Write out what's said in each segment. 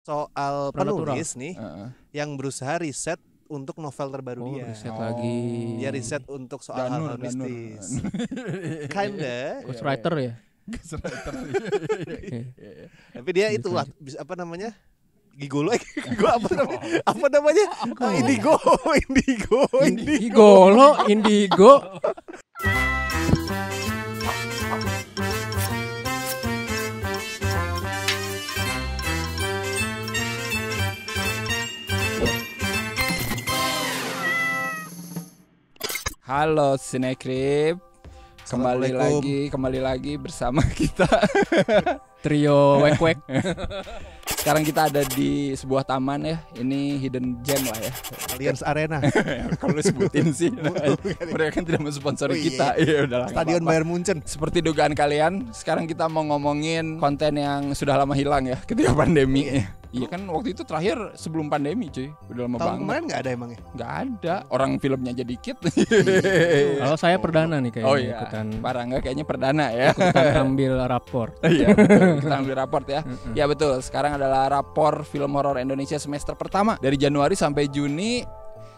soal penulis nih Heeh. yang berusaha riset untuk novel terbaru Oh, dia. riset Oh. lagi. Dia riset untuk soal Danur, hal-hal mistis. Kinda. Ghostwriter ya. Ghostwriter. Tapi dia itu lah bis- apa namanya? Gigolo eh gua apa namanya? Apa namanya? Oh, indigo, indigo, indigo. Indigo Indigo. Halo Sinekrip. Kembali lagi, kembali lagi bersama kita. Trio wek wek. Sekarang kita ada di sebuah taman ya. Ini hidden gem lah ya. Allianz Arena. Kalau sebutin sih, mereka kan tidak mensponsori Oh, iya, kita. Iya Stadion. Bayern Munchen. Seperti dugaan kalian, sekarang kita mau ngomongin konten yang sudah lama hilang ya ketika pandemi. Iya kan waktu itu terakhir sebelum pandemi cuy, udah lama Tahun banget. kemarin nggak ada emangnya? Nggak ada, orang filmnya aja dikit. Kalau saya perdana nih kayaknya oh iya, ikutan Pak Rangga kayaknya perdana ya. ikutan ambil rapor. Iya, betul. kita ambil raport ya. Ya betul. Sekarang adalah rapor film horor Indonesia semester pertama dari Januari sampai Juni.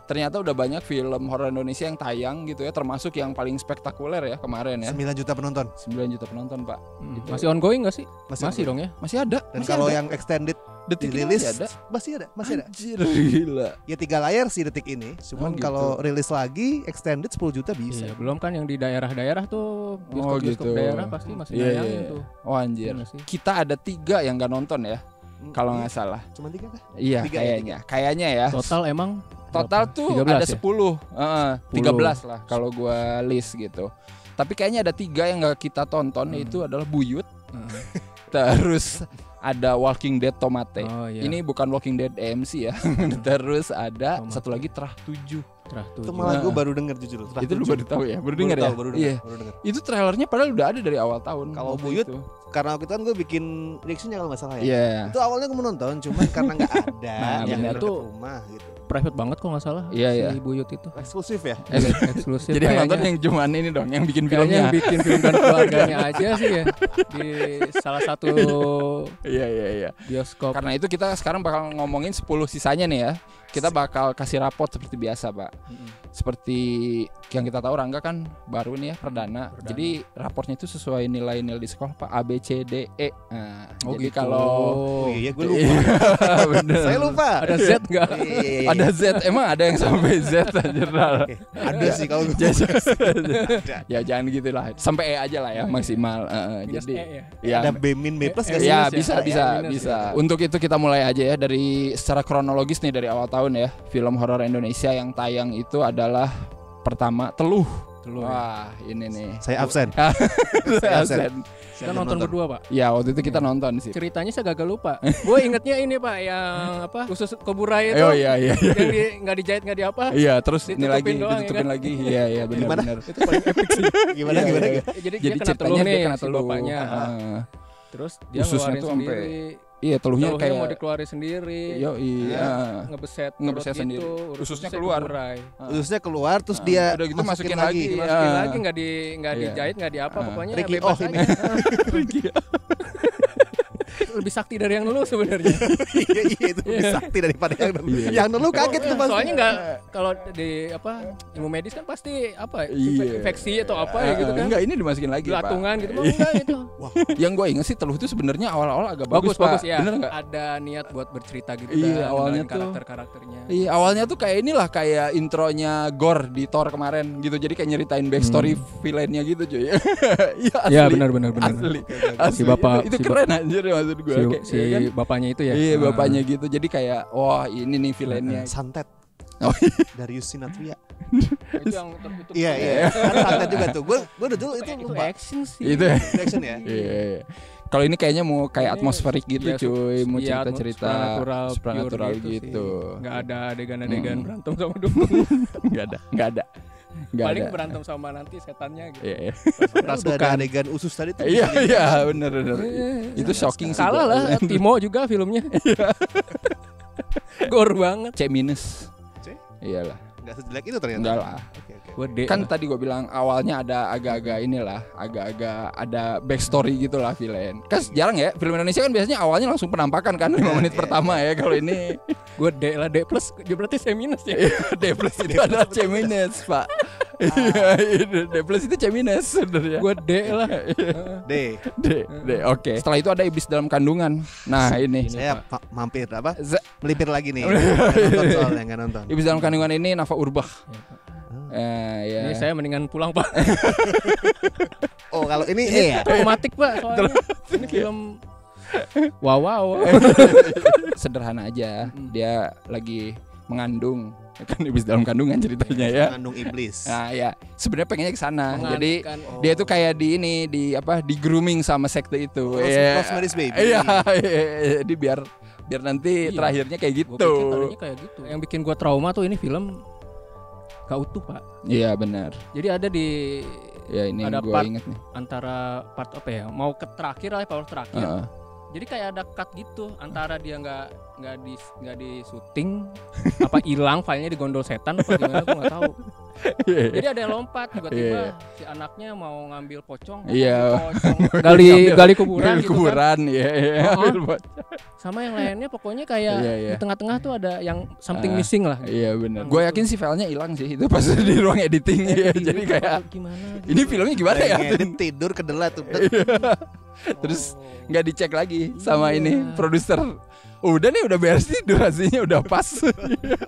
Ternyata udah banyak film horor Indonesia yang tayang gitu ya, termasuk yang paling spektakuler ya kemarin ya. 9 juta penonton. 9 juta penonton, Pak. Hmm, Gitu. Masih ongoing gak sih? Masih, Masih dong ya. Masih ada. Dan masih kalau ada. yang extended detik ini masih ada. masih ada, masih ada. Anjir, gila. Ya tiga layar sih detik ini. Cuman Oh, gitu. kalau rilis lagi extended 10 juta bisa. Iya, belum kan yang di daerah-daerah tuh Oh, bioskop-bioskop gitu. daerah pasti masih Iya, nayangin iya. tuh. Oh anjir. Iya nggak sih? Kita ada tiga yang gak nonton ya, Hmm, kalau iya. nggak salah. Cuma tiga kah? Iya, Tiga ya, kayaknya. Kayaknya ya. Total emang Total berapa? tuh 13 ada ya? 10 Heeh, 13 lah kalau gua list gitu Tapi kayaknya ada tiga yang gak kita tonton Hmm. Yaitu adalah Buyut Heeh. Terus ada Walking Dead Tomate Oh iya. Ini bukan Walking Dead AMC ya Terus ada Tomate. satu lagi Terah 7 Cerah tuh. Itu malah Nah. gue baru denger jujur. Terah Itu lu tujuh. baru tahu ya? Baru Baru denger ya? tahu, Baru denger, Iya baru denger. Itu trailernya padahal udah ada dari awal tahun Kalau Buyut, itu. Karena waktu itu kan gue bikin reaksinya kalau nggak salah ya. Iya Itu awalnya gue mau nonton, cuman karena nggak ada Nah, yang Itu- rumah gitu. Private banget kok nggak salah. Iya, si iya. Buyut itu. Eksklusif ya. Eksklusif. Jadi nonton kayaknya. yang cuman ini dong Yang bikin filmnya yang bikin film dan keluarganya aja sih ya di salah satu Iya iya iya bioskop. Karena itu kita sekarang bakal ngomongin 10 sisanya nih ya. Kita bakal kasih raport seperti biasa, Pak. Seperti yang kita tahu Rangga kan baru nih ya perdana. Perdana. Jadi raportnya itu sesuai nilai-nilai di sekolah, Pak. A B C D E. Nah, Oh jadi gitu. kalau Oh iya, gue lupa. Iya, bener. Saya lupa. Ada Z nggak? Iya, iya. Ada Z, emang ada yang sampai Z aja Ada sih kalau gue. ya jangan gitu lah. Sampai E aja lah ya maksimal. Minus jadi E ya. ya Ada B min B plus nggak sih? Ya Minus ya? bisa bisa ya, bisa. ya. Untuk itu kita mulai aja ya dari secara kronologis nih dari awal tahun ya. Film horor Indonesia yang tayang itu adalah pertama Teluh. Teluh ya. Wah ini nih. Saya absen. Saya absen. absen. Kita nonton berdua pak. Ya waktu itu kita nonton sih. Ceritanya saya gagal lupa. Gue ingetnya ini pak yang apa khusus koburai itu. Oh iya iya. iya. Yang di, nggak dijahit nggak di apa. Iya terus ini lagi doang, ya ditutupin kan? lagi. Iya iya benar Gimana? benar. Itu paling epic sih. Gimana Iya, gimana? iya. gimana? Jadi, Jadi dia kena teluh ceritanya nih dia kena si teluh. bapaknya. Heeh. Terus dia Ususnya ngeluarin tuh sampai- sendiri. Iya teluhnya Teluhnya kayak mau dikeluarin sendiri. Yo iya. Ngebeset, Ngebeset perut sendiri. gitu, urus Ususnya keluar. keburai. Ususnya keluar terus Ah, dia udah gitu masukin lagi. Dimasukin Iya. lagi nggak di nggak Iya. dijahit nggak di apa Ah. pokoknya Ricky bebas Oh ini. aja. Lebih sakti dari yang dulu sebenarnya. Iya iya itu lebih sakti daripada yang dulu. Iya. Yang dulu kaget tuh pasti. Soalnya nggak kalau di apa ilmu medis kan pasti apa Iya. infeksi atau apa ya gitu kan. Enggak ini dimasukin lagi Pak. Latungan gitu mah enggak itu. Yang gue inget sih teluh itu sebenarnya awal-awal agak bagus, Bagus bagus Pak. ya. Bener? Ada niat buat bercerita gitu Iya, kan, awalnya ngenalin tuh- karakter-karakternya. Iya awalnya tuh kayak inilah kayak intronya Gore di Thor kemarin gitu jadi kayak nyeritain backstory villainnya gitu cuy. Iya asli. Iya benar benar benar. Asli. Si Asli. bapak- itu, itu si keren anjir maksud gue. Si, Kayak- si iya kan? bapaknya itu ya. Iya Ah. bapaknya gitu jadi kayak wah ini nih villainnya. Santet. Oh, Darius Sinatria. itu yang ter- itu Iya iya. Kan santet juga tuh. Gue gue udah dulu itu itu lupa. action sih. itu ya. Action ya. Iya. iya. Kalau ini kayaknya mau kayak Ini- atmosferik gitu Iya, cuy, mau iya, cerita-cerita supernatural, supernatural pure gitu. sih. Nggak ada adegan-adegan Hmm. berantem sama dukun. Enggak ada, enggak ada. Enggak Paling ada. berantem sama nanti setannya gitu. Iya, iya. Pas udah ada adegan usus tadi tuh. Iya, iya, bener bener. Iya, Itu shocking sih. Salah lah, Timo juga filmnya. Gor banget. C minus. C? Iyalah. Nggak sejelek itu ternyata. Enggak lah. Oke oke. Gue D. Kan lah. tadi gue bilang awalnya ada agak-agak inilah, agak-agak ada backstory gitu lah villain. Kan jarang ya film Indonesia kan biasanya awalnya langsung penampakan kan 5 menit Iya, pertama ya. Kalau ini gue D lah D plus. Dia berarti C minus ya. D plus itu adalah C minus, Pak. Iya, itu D plus itu C minus sebenarnya. gue D lah. D. D, D, oke. Setelah itu ada iblis dalam kandungan. Nah ini, Saya pa- mampir apa? Z- Melipir lagi nih. Nonton soalnya nggak nonton. iblis dalam kandungan ini Nafa Urbah. Eh, ya. Ini saya mendingan pulang pak. Oh kalau ini E ya. Traumatik pak soalnya. Ini film. Wow wow. Sederhana aja. Dia lagi mengandung kan iblis dalam kandungan ceritanya ya. Mengandung iblis. Nah ya sebenarnya pengennya ke sana. Jadi. Oh. dia tuh kayak di ini di apa di grooming sama sekte itu. Rose- Iya. Rosemary's Baby. Iya, iya, iya. jadi biar biar nanti Iya. terakhirnya kayak gitu. kayak gitu. Yang bikin gue trauma tuh ini film gak utuh pak. Iya benar. Jadi ada di Ya ini Ada gue part- inget nih. antara part apa ya? Mau ke terakhir lah, part terakhir. Heeh. Jadi kayak ada cut gitu antara dia nggak nggak di nggak di syuting apa hilang filenya digondol setan apa gimana gue nggak tahu. Jadi ada yang lompat tiba-tiba Iya. si anaknya mau ngambil pocong. Iya. pocong. gali gali kuburan Gali gitu kan. kuburan, iya iya. Oh, Ambil bot- Sama yang lainnya pokoknya kayak Iya, iya. di tengah-tengah tuh ada yang something Ah, missing lah. gitu. Iya benar. Yang Gue yakin sih filenya hilang sih itu pas di ruang editing ya. Jadi kayak gimana? gitu. ini filmnya gimana ya? Tidur kedelat tuh. Terus Oh. nggak dicek lagi sama Iya. ini produser. Udah nih udah beres nih durasinya udah pas.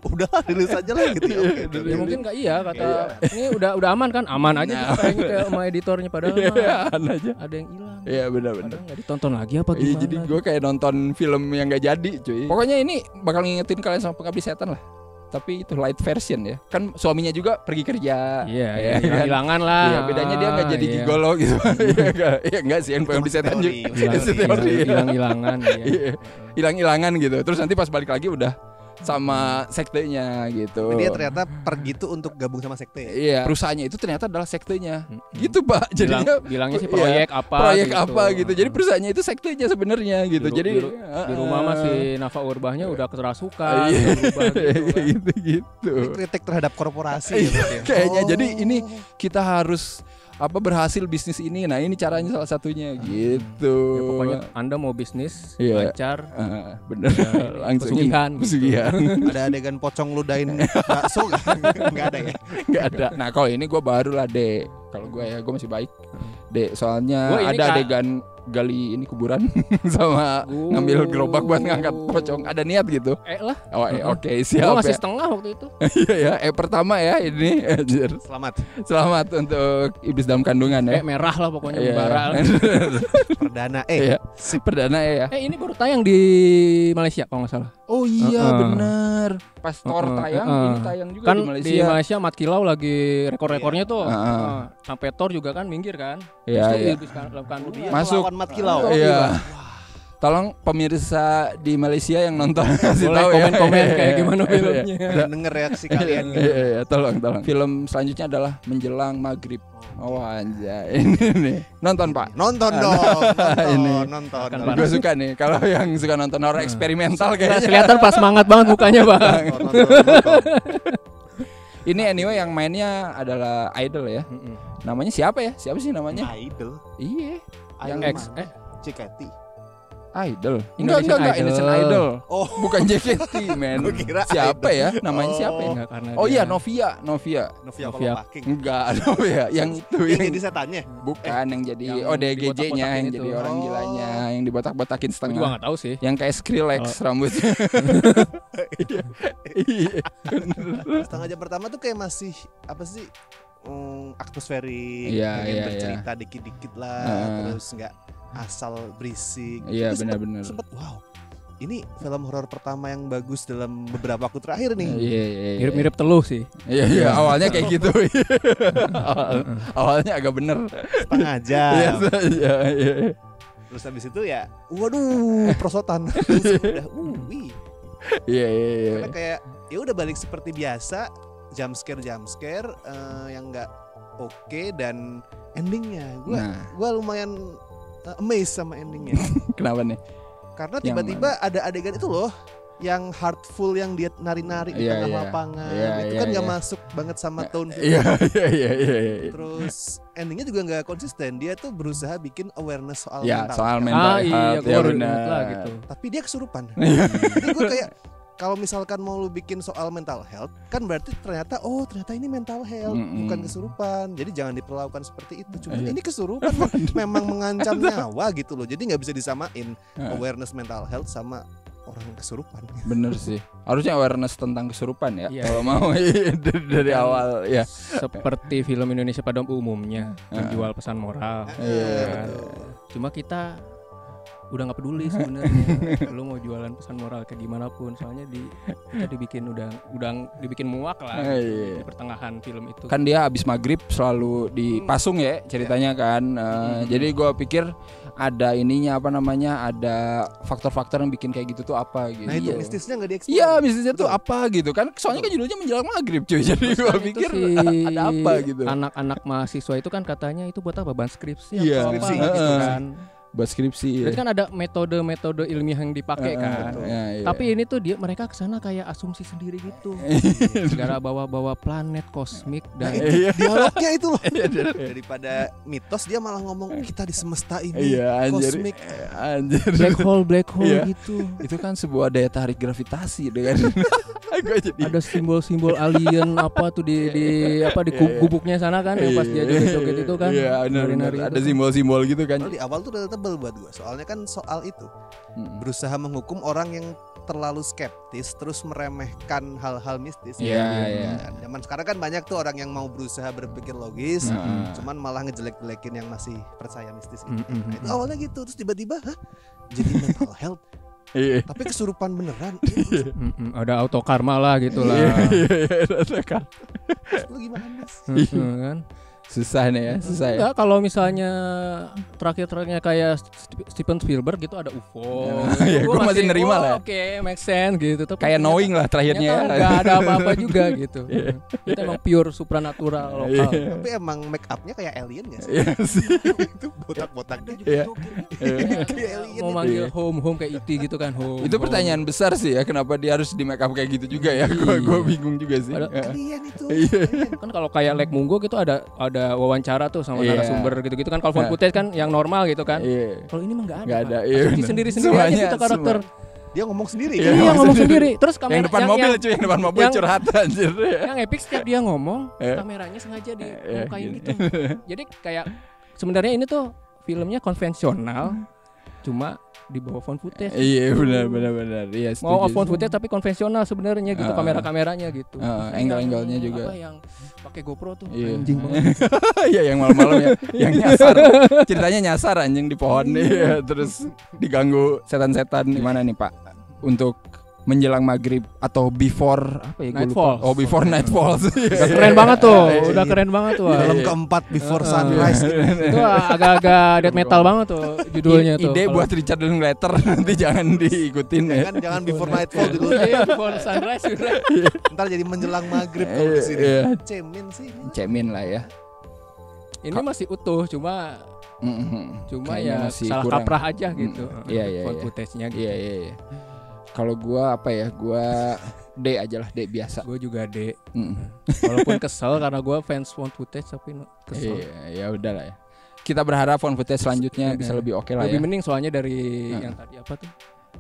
Udah rilis aja lah gitu ya. Oke, oke, Ya mungkin nggak iya kata ini udah udah aman kan aman aja Nah. kayaknya kayak sama editornya padahal mah Iya aja. ada yang hilang. Iya benar-benar. Nggak ditonton lagi apa Iya gimana? jadi gue kayak nonton film yang gak jadi cuy Pokoknya ini bakal ngingetin kalian sama pengabdi setan lah Tapi itu light version ya Kan suaminya juga pergi kerja Iya, ya, iya, kan? hilangan lah. Iya bedanya dia gak jadi Iya. gigolo gitu Iya enggak, iya enggak sih yang masih setan juga teori. teori ya. hilang-hilangan iya. Iya. Gitu Terus nanti pas balik lagi udah sama sektenya gitu dia ternyata pergi tuh untuk gabung sama sekte. Iya perusahaannya itu ternyata adalah sektenya Mm-mm. Gitu pak Bilang, Jadinya bilangnya sih Iya, proyek apa proyek gitu. apa gitu Jadi perusahaannya itu sektenya sebenarnya gitu Di Jadi di ru- di rumah uh, masih Nafa Urbahnya udah kerasukan, Iya. gitu kan. gitu gitu kritik terhadap korporasi Iya, ya, berarti ya? kayaknya. Oh. Jadi ini kita harus apa berhasil bisnis ini. Nah, ini caranya salah satunya gitu. Ya, pokoknya Anda mau bisnis Iya. lancar Ah, bener langsung pesugihan gitu. pesugihan ada adegan pocong ludahin bakso nggak? Nggak ada ya? nggak ada nah kalau ini gue baru lah dek kalau gue ya gue masih baik dek soalnya ada adegan gali ini kuburan sama Gua- ngambil gerobak buat ngangkat pocong ada niat gitu Eh lah, oh eh, oke gua siap masih ya setengah waktu itu. iya ya eh pertama ya ini anjir. Selamat. selamat untuk iblis dalam kandungan ya Eh merah lah pokoknya Iya. membara. Perdana eh Iya. perdana ya Eh ini baru tayang di Malaysia kalau nggak salah. Oh iya Heeh. bener Pas Thor Heeh, tayang heeh. Ini tayang juga kan di Malaysia Malaysia Mat Kilau lagi rekor-rekornya tuh. Heeh. Heeh. Sampai Thor juga kan minggir kan. Iya Terus iya Iblis kan- dalam kandungan. Masuk. Melawan Mat Kilau. Oh, Iya Tolong pemirsa di Malaysia yang nonton kasih tahu ya. komen-komen kayak Iya, gimana iya. filmnya. Pengen denger reaksi kalian gitu. Iya iya tolong tolong Film selanjutnya adalah Menjelang Maghrib Oh anjay Ini nih Nonton pak Nonton dong, Ini. nonton, nonton. Akan nonton. Gue suka nih Kalau yang suka nonton horror eksperimental Nah, kayaknya kelihatan pas semangat banget mukanya bang. Nonton, nonton, nonton. Ini anyway yang mainnya adalah idol ya Namanya siapa ya? Siapa sih namanya? Idol. Iya Yang X eh JKT. Idol Enggak enggak Indonesian enggak Indonesian Idol. Idol Oh, Bukan JKT men Gua kira Siapa Idol. ya namanya Oh. siapa ya enggak karena Oh dia- iya Novia Novia Novia Novia. Kolopaking. Enggak Novia Yang itu Yang yang jadi setannya. Bukan yang jadi yang ODGJ-nya dibotak-botakin Yang itu. jadi orang Oh. gilanya Yang dibotak-botakin Gua juga setengah nggak tahu sih. Yang kayak Skrillex Oh. rambutnya Iya Setengah jam pertama tuh kayak masih apa sih? Hmm, atmosferik, Iya, pengen iya, bercerita dikit-dikit lah, Heeh. terus nggak asal berisik. Iya, sempet- benar-benar. Sempet wow, ini film horor pertama yang bagus dalam beberapa waktu terakhir nih. Iya iya iya. Mirip-mirip teluh sih. Iya iya awalnya kayak gitu Awal- Awalnya agak bener Setengah jam. Iya iya iya Terus habis itu ya, waduh, prosotan. Terus udah, uh, wih. Iya iya iya Karena kayak ya udah balik seperti biasa, jump scare jump scare eh, yang nggak oke dan endingnya, gua Nah gua lumayan uh, amazed sama endingnya. kenapa nih Karena Yang tiba-tiba ada adegan itu loh, yang heartful yang dia nari-nari di Iya, tengah iya. lapangan Iya, itu iya, kan nggak iya. masuk banget sama tone film. Iya iya iya iya. iya. Terus endingnya juga nggak konsisten. Dia tuh berusaha bikin awareness soal Ya mental. soal mental ah iya health gue ya benar. gitu Tapi dia kesurupan. Jadi gue kayak kalau misalkan mau lu bikin soal mental health, kan berarti ternyata oh ternyata ini mental health Mm-mm. bukan kesurupan. Jadi jangan diperlakukan seperti itu. Cuma Iya. ini kesurupan memang mengancam nyawa gitu loh. Jadi nggak bisa disamain awareness mental health sama orang kesurupan. Bener sih. Harusnya awareness tentang kesurupan ya. Iya. Kalau mau dari, awal ya. seperti film Indonesia pada umumnya menjual pesan moral Iya. kan. cuma kita udah nggak peduli sebenarnya lu mau jualan pesan moral kayak gimana pun soalnya di kita dibikin udah udah dibikin muak lah Iya, gitu, iya. di pertengahan film itu Kan dia habis maghrib selalu dipasung ya ceritanya kan. Eh, Hmm. Jadi gua pikir ada ininya apa namanya ada faktor-faktor yang bikin kayak gitu tuh apa gitu. Nah itu Iya. mistisnya nggak dieksplor. Iya, bisnisnya tuh apa gitu kan? Soalnya kan judulnya menjelang maghrib cuy. Jadi kan itu pikir si ada apa gitu. anak-anak mahasiswa itu kan katanya itu buat apa bahan skripsi Iya. atau apa Skripsi, gitu kan Buat skripsi ya. berarti kan ada metode-metode ilmiah yang dipakai Eh, kan betul. Ya, iya. tapi ini tuh dia mereka ke sana kayak asumsi sendiri gitu segala bawa-bawa planet kosmik dan Iya. Dialognya itu loh. Daripada mitos dia malah ngomong kita di semesta ini Iya, anjir. kosmik. Anjir. black hole black hole Iya. gitu itu kan sebuah daya tarik gravitasi dengan ada simbol-simbol alien apa tuh di di apa di Iya, iya. gubuknya sana kan yang pas dia joget-joget itu kan iya ada itu. simbol-simbol gitu kan di awal tuh udah tebel buat gue. Soalnya kan soal itu Mm. berusaha menghukum orang yang terlalu skeptis terus meremehkan hal-hal mistis. Iya, Kan? iya. Dan Zaman sekarang kan banyak tuh orang yang mau berusaha berpikir logis, Nah. cuman malah ngejelek-jelekin yang masih percaya mistis. Gitu. Mm-mm. Nah, itu awalnya gitu terus tiba-tiba hah? jadi mental health iya tapi kesurupan beneran Mm-mm, ada auto karma lah gitu lah Iya, iya, iya, kan. lu gimana kan susah nih ya susah ya kalau misalnya terakhir-terakhirnya kayak St- Steven Spielberg gitu ada UFO. Ya, Itu gua masih nerima oh, lah. Oke, make sense gitu. Tapi kayak ternyata- knowing lah terakhirnya ya nggak ada apa-apa juga gitu. Itu emang pure supranatural lokal. Iya. tapi emang make upnya kayak alien gak sih? Iya sih itu botak-botaknya juga Iya. jokir. Iya. kayak alien Mau itu. manggil Iya. home home kayak IT gitu kan home. itu home. pertanyaan besar sih ya kenapa dia harus di make up kayak gitu juga ya gua Iya. gua bingung juga sih Ya. alien itu Iya. alien. kan kalau kayak Lek Munggo gitu ada ada wawancara tuh sama Iya. narasumber gitu-gitu kan kalau phone Nah. footage kan yang normal gitu kan. iya Kalau ini mah nggak ada. Pak. ada, iya sendiri-sendiri aja gitu karakter. dia ngomong sendiri Iya, Iya, ngomong ngomong sendiri. sendiri. Terus kamera yang depan yang, mobil yang, cuy yang depan mobil yang- curhat anjir yang epic setiap dia ngomong, Iya. kameranya sengaja di mukain gini. gitu. Jadi kayak sebenarnya ini tuh filmnya konvensional, cuma di bawah phone footage. iya benar benar benar iya Mau setuju phone sih. footage tapi konvensional sebenarnya gitu Ah. kamera-kameranya gitu. Terus angle-angle-nya juga. Apa yang pakai GoPro tuh Iya. anjing banget. Iya yang malam-malam ya Yang nyasar Ceritanya nyasar anjing di pohon nih ya, Terus diganggu setan-setan Gimana nih pak Untuk menjelang maghrib Atau before Apa ya gua lupa. Nightfall. Oh before nightfall Udah keren banget tuh, Iya, udah iya. keren banget tuh. Iya, film iya. keempat before sunrise. Itu agak-agak death metal banget tuh judulnya tuh. Ide buat Richard Linklater Nanti jangan diikutin ya Jangan jangan before nightfall dulu. Iya, before sunrise udah. Ntar jadi menjelang maghrib kalau Iya, di sini. iya. Cemin sih. Cemin lah ya Ini masih utuh, cuma cuma Kayaknya ya salah kurang. kaprah aja gitu. Iya, iya, iya. footage-nya gitu. Iya iya iya Kalau gua apa ya Gua D aja lah D biasa Gue juga D. Mhm. Walaupun kesel karena gue fans phone footage tapi kesel. Iya ya udah lah ya kita berharap phone footage selanjutnya bisa Iya. lebih oke lah Lebih ya. mending soalnya dari Heeh. yang tadi apa tuh?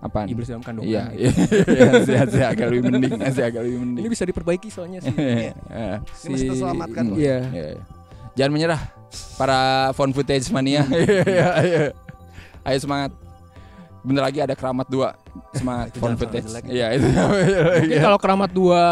Apaan? Iblis dalam kandungan. Iya, gitu. iya, sih, agak lebih mending, sih agak lebih mending. Ini bisa diperbaiki soalnya sih. Iya. Ini masih terselamatkan loh. Iya. Iya, iya. Jangan menyerah para phone footage mania. Iya, iya. Ayo semangat. Bentar lagi ada keramat dua semangat Itu phone jangan footage. Iya itu. Mungkin kalau keramat dua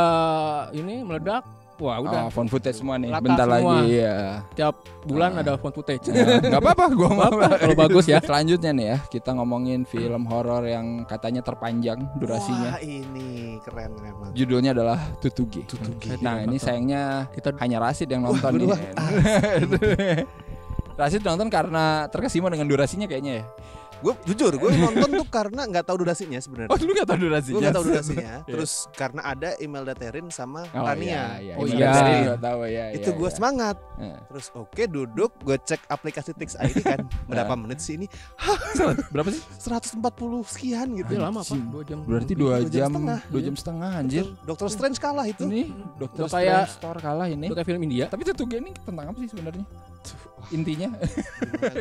ini meledak, wah Oh, udah phone footage semua nih. Bentar semua. lagi ya. tiap bulan Ah. ada phone footage. Gak apa-apa, gua mau. Kalau bagus ya. Selanjutnya nih ya, kita ngomongin film horor yang katanya terpanjang durasinya. Wah ini keren keren banget. Judulnya adalah Tutugi. Tutugi. Nah ini sayangnya kita hanya Rasid yang nonton nih. berdua. Rasid nonton karena terkesima dengan durasinya kayaknya ya. Gue jujur, gue nonton tuh karena nggak tahu durasinya Oh, sebenarnya. lu gak tau durasinya? Gue nggak tahu durasinya. Iya. Terus karena ada Imelda Terin sama Oh, Tania. iya, iya. Oh, iya. Gua tahu ya. itu iya, gue iya. semangat. Terus oke duduk, gue cek aplikasi Tix ID kan. Berapa menit sih ini? Berapa sih? 140 sekian gitu. Itu lama Anjing. dua jam. Berarti dua Dua jam jam, setengah. dua jam setengah anjir. Dokter Strange kalah itu. Ini dokter Strange Store kalah ini. Itu kayak film India. Tapi itu ini tentang apa sih sebenarnya? Intinya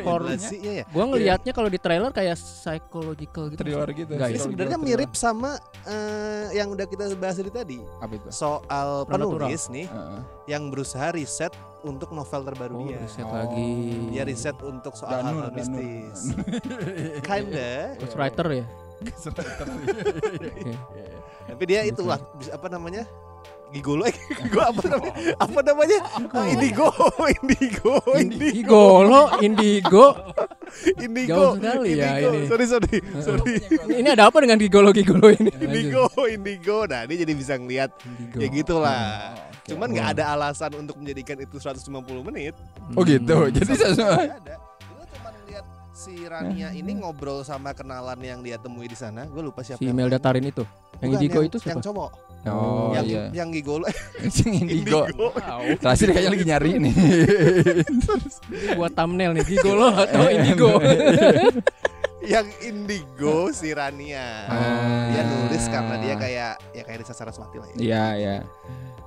Horor. Durasinya ya. Gua ngelihatnya kalau di trailer kayak psychological gitu. thriller gitu. Enggak, Ini ya? sebenarnya mirip sama eh, yang udah kita bahas dari tadi Apa itu? soal penulis nih Heeh. yang berusaha riset untuk novel terbaru Oh, dia. riset Oh. lagi. Dia riset untuk soal Danur, Danur. mistis. Kinda. Ghostwriter ya. Tapi dia itulah apa namanya? Gigolo gua apa namanya? Apa namanya? Ah, indigo, indigo, indigo, Gigolo, Indigo. indigo. Jauh sekali ya indigo. ini. Sorry, sorry. Sorry. Ini, ini ada apa dengan Gigolo Gigolo ini? Indigo, indigo. Nah, dia jadi bisa ngelihat Indigo. ya gitulah. oke. Cuman nggak ada alasan untuk menjadikan itu 150 menit. Oh gitu. Jadi nggak ada. Gue cuma lihat si Rania ini ngobrol sama kenalan yang dia temui di sana. Gue lupa siapa. Si yang main. Tarin itu. Yang Bukan, Indigo yang- itu Yang siapa? cowok. Oh yang iya. yang gigolo Yang indigo. Wow. Terakhir kayaknya lagi nyari nih. Buat thumbnail nih Gigolo atau Indigo. yang indigo si Rania. Ah. Dia nulis karena dia kayak ya kayak Risa Saraswati lah ya. Iya iya.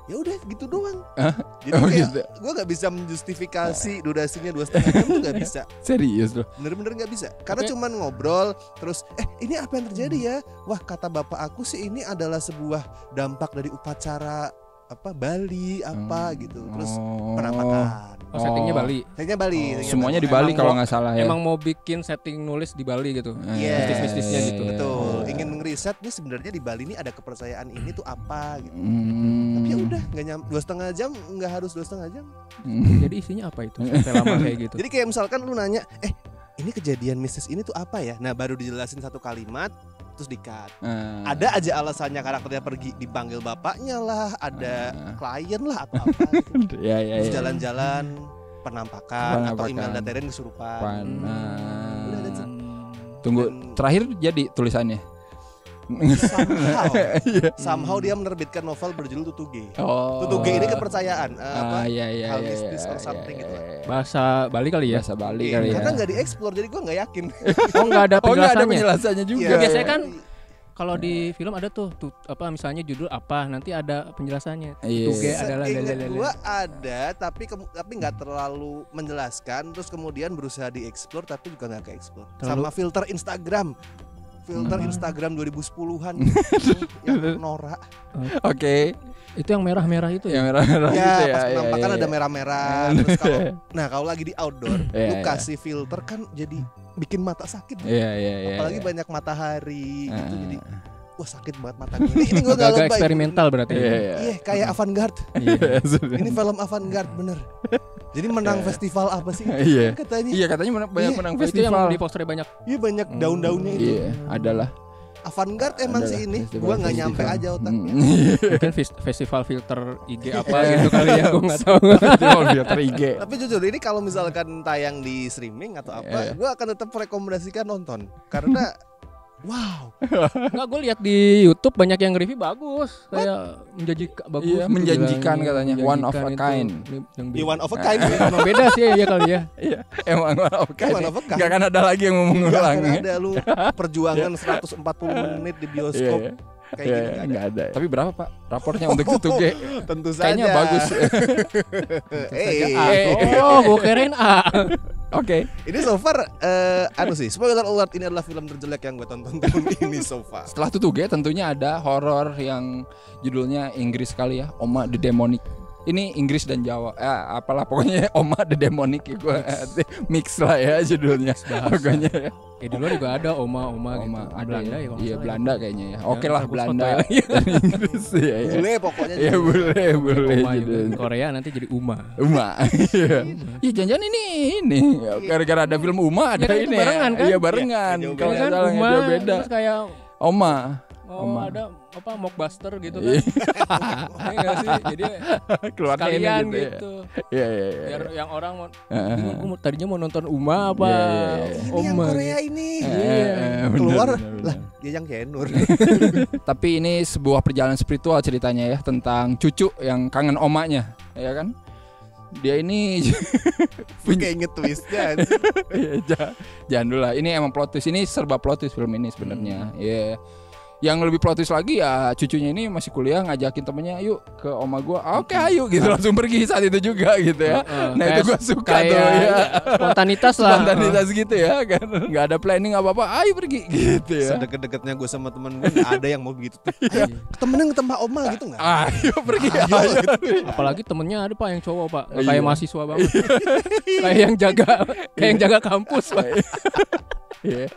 Ya udah gitu doang. Hah? Jadi Oh, kayak gitu. gue nggak bisa menjustifikasi durasinya dua setengah jam tuh nggak bisa. Serius loh. Bener-bener nggak bisa. Karena Oke. cuman ngobrol terus eh ini apa yang terjadi ya? Wah kata bapak aku sih ini adalah sebuah dampak dari upacara apa Bali apa gitu. Terus Oh. penampakan. Oh, settingnya Oh. Bali. Kayaknya Bali. Oh, settingnya semuanya di Emang Bali kalau nggak salah ya. Emang mau bikin setting nulis di Bali gitu. Eh, Iya. Mistis-mistisnya gitu. iya, Betul. iya. Ingin ngeriset nih sebenarnya di Bali ini ada kepercayaan ini tuh apa gitu. Hmm. Tapi ya udah nggak nyam dua setengah jam nggak harus dua setengah jam. Hmm. Jadi isinya apa itu? Sampai lama kayak gitu. Jadi kayak misalkan lu nanya, eh ini kejadian mistis ini tuh apa ya? Nah baru dijelasin satu kalimat terus dikat. Ah. Ada aja alasannya karakternya pergi dipanggil bapaknya lah, ada Ah. klien lah atau apa. Gitu. Ya ya Terus ya. jalan-jalan penampakan, atau Penampakan. Imelda Teren kesurupan. Pan- Udah, that's it. Hmm. Tunggu Dan- terakhir jadi tulisannya. Somehow, Iya. somehow dia menerbitkan novel berjudul Tutuge. Oh. Tutuge ini kepercayaan, eh, apa? Ah, iya, iya, hal iya, mistis iya, or something iya, gitu. iya. Bahasa Bali kali ya? Bahasa Bali Iya, kali ya. Karena nggak dieksplor, jadi gua nggak yakin. Oh nggak ada Oh nggak ada penjelasannya. penjelasannya juga. Iya. biasanya kan Kalau di film ada tuh, tuh apa misalnya judul apa nanti ada penjelasannya. Iya. Tuge adalah Seingat gua ada tapi ke- tapi nggak terlalu menjelaskan terus kemudian berusaha dieksplor tapi juga nggak keeksplor sama filter Instagram filter Hmm. Instagram 2010-an yang norak Oke. Itu yang merah-merah itu ya. Yang merah-merah ya gitu ya. pas iya, penampakan iya, ada iya. merah-merah terus kalau nah kalau lagi di outdoor Iya, lu iya. kasih filter kan jadi bikin mata sakit Iya iya iya. apalagi iya. banyak matahari gitu Ah. jadi wah sakit banget mata gue ini, ini gue Agak lebay eksperimental berarti. Iya ya. iya. iya kayak avant-garde Iya. ini film avant-garde bener jadi menang Iya. festival apa sih Iya. katanya Iya katanya menang, banyak Iya. menang Oh, itu yang festival. di posternya banyak. Iya banyak daun-daunnya itu. Iya, adalah. Avant-garde emang Adalah sih ini. festival- Gua nggak nyampe festival. aja otaknya. Hmm. Mungkin fes- festival filter IG apa gitu kali ya, gue nggak tahu. Festival filter IG. Tapi jujur ini kalau misalkan tayang di streaming atau apa, Iya. gua akan tetap rekomendasikan nonton karena wow. Enggak, gue lihat di YouTube banyak yang review bagus, kayak menjanjikan bagus. Iya, gitu menjanjikan katanya, one of a kind. Yang Di beda. one of a kind. ya. Emang beda sih ya kali ya. Iya, emang one of a kind. One of a kind. Gak akan ada lagi yang mau akan mengulangi. ada lu perjuangan 140 menit di Iya, bioskop iya. Kayak Iya, gitu. iya, nggak nggak ada. Tapi berapa Pak rapornya untuk itu G? Tentu saja. Kayaknya bagus. Eh, Ah, Eh. oh, gue keren A. Oke. ini so far eh anu sih, spoiler alert ini adalah film terjelek yang gue tonton tahun ini so far. Setelah itu G tentunya ada horor yang judulnya Inggris kali ya, Oma the Demonic. Ini Inggris dan Jawa. Eh, apalah pokoknya Oma the Demonic ya gua mix lah ya judulnya. Pokoknya ya. Ya di luar juga ada oma-oma gitu. Oma ada Belanda ya. ya Iya nggak salah Belanda ya. kayaknya ya. Ya, Oke lah ntar gua Belanda ya. Inggris ya. ya. Bule pokoknya. Iya boleh boleh Oma judulnya. Korea nanti jadi Uma. Uma. Iya. Iya jangan ini ini gara-gara ada film Uma ada Iya kan itu ini. barengan kan? Iya barengan. Iya, Kalau kan salah Uma beda. terus kayak Oma. Mau Oma. ada apa mockbuster gitu kan Iya. Iya nggak sih jadi ini kalian gitu ya. gitu Iya iya iya. biar yang orang mau mau- tadinya mau nonton Uma apa Iya, iya, iya. Ini yang Oma Korea ini. Eh, Iya. Keluar, bener, bener. lah dia yang Kenur. Tapi ini sebuah perjalanan spiritual ceritanya ya tentang cucu yang kangen omanya, ya kan? Dia ini kayak inget twistnya. Iya, jangan dulu lah. Ini emang plot twist. Ini serba plot twist film ini sebenarnya. Iya. Yang lebih plot twist lagi ya cucunya ini masih kuliah ngajakin temennya yuk ke oma gua. Ah, Oke ayo gitu langsung pergi saat itu juga gitu ya. Heeh. Nah itu gua suka kayak tuh ya. spontanitas lah Spontanitas gitu ya kan. Nggak ada planning apa-apa. Ayo pergi gitu ya. Sedekat-dekatnya gue sama temen gue nggak ada yang mau begitu tuh. Temenin ke tempat oma gitu nggak? Ayo pergi Ayo, ayo. apalagi temennya ada pak yang cowok pak Iya. kayak mahasiswa banget kayak yang jaga kayak yang jaga kampus pak Iya.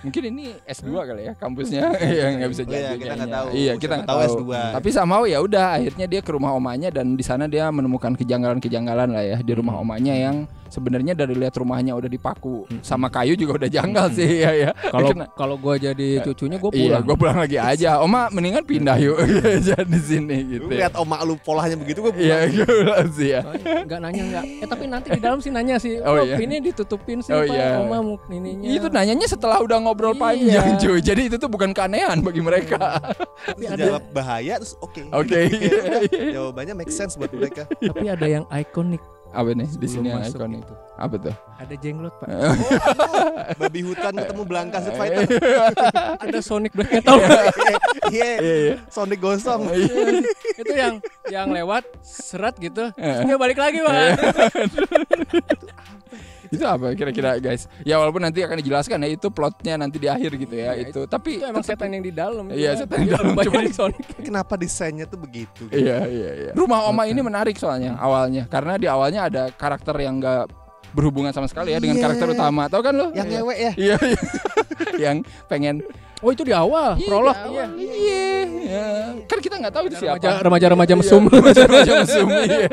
Mungkin ini S2 kali ya kampusnya yang nggak bisa Oh jadi. iya, kita nggak tahu. Iya, kita nggak tahu tahu. S2. Tapi sama ya udah akhirnya dia ke rumah omanya dan di sana dia menemukan kejanggalan-kejanggalan lah ya di rumah Hmm. omanya yang sebenarnya dari lihat rumahnya udah dipaku Hmm. sama kayu juga udah janggal sih ya ya. kalau kalau gue jadi cucunya gue Iya, pulang gue pulang lagi aja. Oma mendingan pindah yuk jadi di sini gitu. Lu ya. lihat oma lu polanya begitu gue Iya, gue pulang sih ya. Oh, nggak nanya nggak eh tapi nanti di dalam sih nanya sih Oh, oh, iya. ini ditutupin sih Oh, pak iya. oma mau ininya Itu nanyanya setelah udah ngobrol Iya. panjang cuy. Jadi itu tuh bukan keanehan bagi mereka. Terus ada- jawab bahaya terus oke. Oke. Jawabannya make sense buat mereka. tapi ada yang ikonik Apa nih di sini yang ikonik? itu. Apa tuh? ada jenglot pak Oh, babi hutan ketemu Blanka Street Fighter. ada Sonic Black Metal Iya, Iya, iya. Sonic gosong. itu yang yang lewat seret gitu dia balik lagi pak itu apa kira-kira guys? Ya walaupun nanti akan dijelaskan ya itu plotnya nanti di akhir gitu ya. Iya, itu tapi itu emang setan yang di dalam Iya, Dia- setan di dalam. Cuman- jadi Sonic Kenapa desainnya tuh begitu? Iya iya iya. Rumah Oma ini menarik soalnya awalnya karena di awalnya ada karakter yang enggak berhubungan sama sekali ya dengan Iya. karakter utama. Tahu kan lo? Yang Iya. ngewek ya? Iya, iya. yang pengen oh itu di awal Iya, prolog di iya Iya. Kan kita nggak tahu itu siapa. remaja remaja remaja Iya, mesum Remaja-remaja mesum. iya.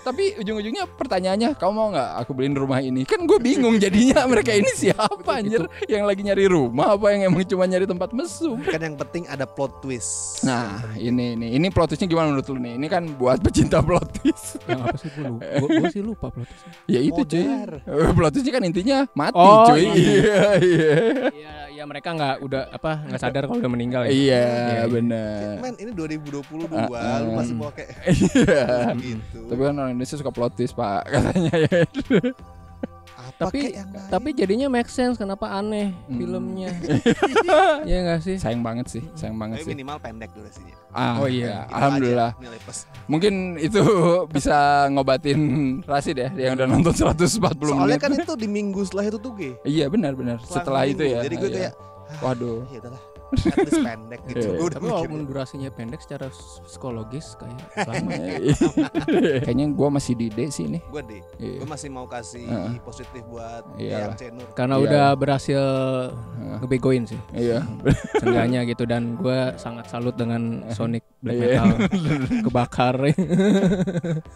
Tapi ujung-ujungnya pertanyaannya, kamu mau nggak aku beliin rumah ini? Kan gue bingung jadinya mereka ini siapa anjir? Yang lagi nyari rumah apa yang emang cuma nyari tempat mesum? Kan yang penting ada plot twist. Nah, ini ini ini plot twistnya gimana menurut lu nih? Ini kan buat pecinta plot twist. yang apa sih gue lupa gue, sih lupa plot twistnya. ya itu cuy. Eh, Plot twistnya kan intinya mati Oh, cuy. iya. Iya, iya. Iya, ya mereka nggak udah apa nggak sadar kalau udah meninggal ya. Iya, Iya. benar. Men, ini 2022, Ah, lu ah. masih mau kayak Iya. gitu. Tapi kan orang Indonesia suka plot twist, Pak, katanya ya. Apa Tapi- kayak yang lain? Tapi jadinya make sense kenapa aneh Hmm. filmnya. Iya nggak sih? Sayang banget sih, sayang banget Tapi sih. minimal pendek durasinya. Ah, Oh iya. ya, alhamdulillah. aja. Mungkin itu bisa ngobatin Rasid ya yang udah nonton 140 Soalnya menit. kan itu di minggu setelah itu tuh. Iya benar-benar. Setelah Selang itu minggu. ya. Jadi gue iya. kayak waduh. ya udahlah. At least pendek gitu. Iya. Gue udah Tapi mikir. walaupun durasinya pendek secara psikologis kayak lama. Kayaknya gua masih di D sih nih. Gue deh. Iya. Gue masih mau kasih positif buat Iyalah. yang Cenur. Karena Iya. udah berhasil Heeh. ngebegoin sih Iya. seenggaknya gitu dan gue sangat salut dengan Sonic Black Iya. Metal kebakar.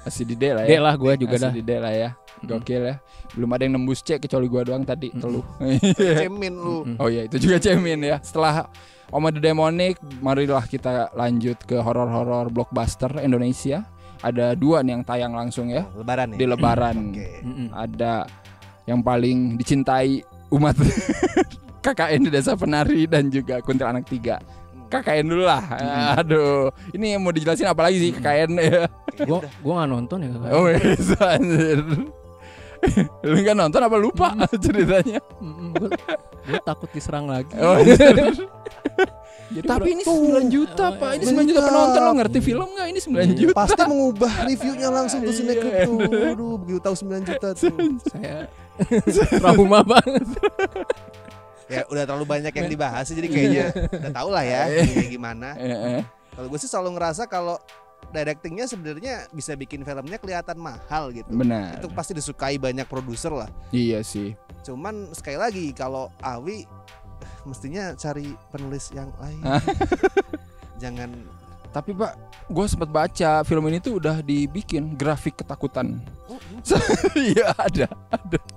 Masih di D lah ya. lah gue juga Masih dah. di D lah ya. Gokil ya. Belum ada yang nembus C kecuali gua doang tadi Mm-mm. teluh. Cemin lu. Oh iya itu juga cemin ya. Setelah Oma the Demonic, marilah kita lanjut ke horor-horor blockbuster Indonesia. Ada dua nih yang tayang langsung ya Oh, Lebaran ya. di Lebaran. Oke. Mm-mm. Ada yang paling dicintai umat KKN di Desa Penari dan juga Kuntilanak 3 KKN dulu lah. Aduh, ini yang mau dijelasin apa lagi sih KKN ya? Udah. gue nggak nonton ya kakak. Oh, anjir. Lu nggak nonton apa lupa ceritanya? gue takut diserang lagi. Oh, anjir. Jadi Tapi ini udah- 9 juta, Oh, Pak. Ini iya. 9 juta penonton lo ngerti film nggak? Ini 9 juta. Pasti mengubah reviewnya langsung tuh Iya. Cinecup tuh. Aduh, begitu tahu 9 juta tuh. saya trauma banget. Ya udah terlalu banyak yang dibahas sih, jadi kayaknya udah tau lah ya Iya. gimana. Kalau gue sih selalu ngerasa kalau directingnya sebenarnya bisa bikin filmnya kelihatan mahal gitu. Benar. Itu pasti disukai banyak produser lah. Iya sih. Cuman sekali lagi kalau Awi mestinya cari penulis yang lain. Hah? Jangan Tapi pak, gue sempat baca film ini tuh udah dibikin grafik ketakutan. Iya ada.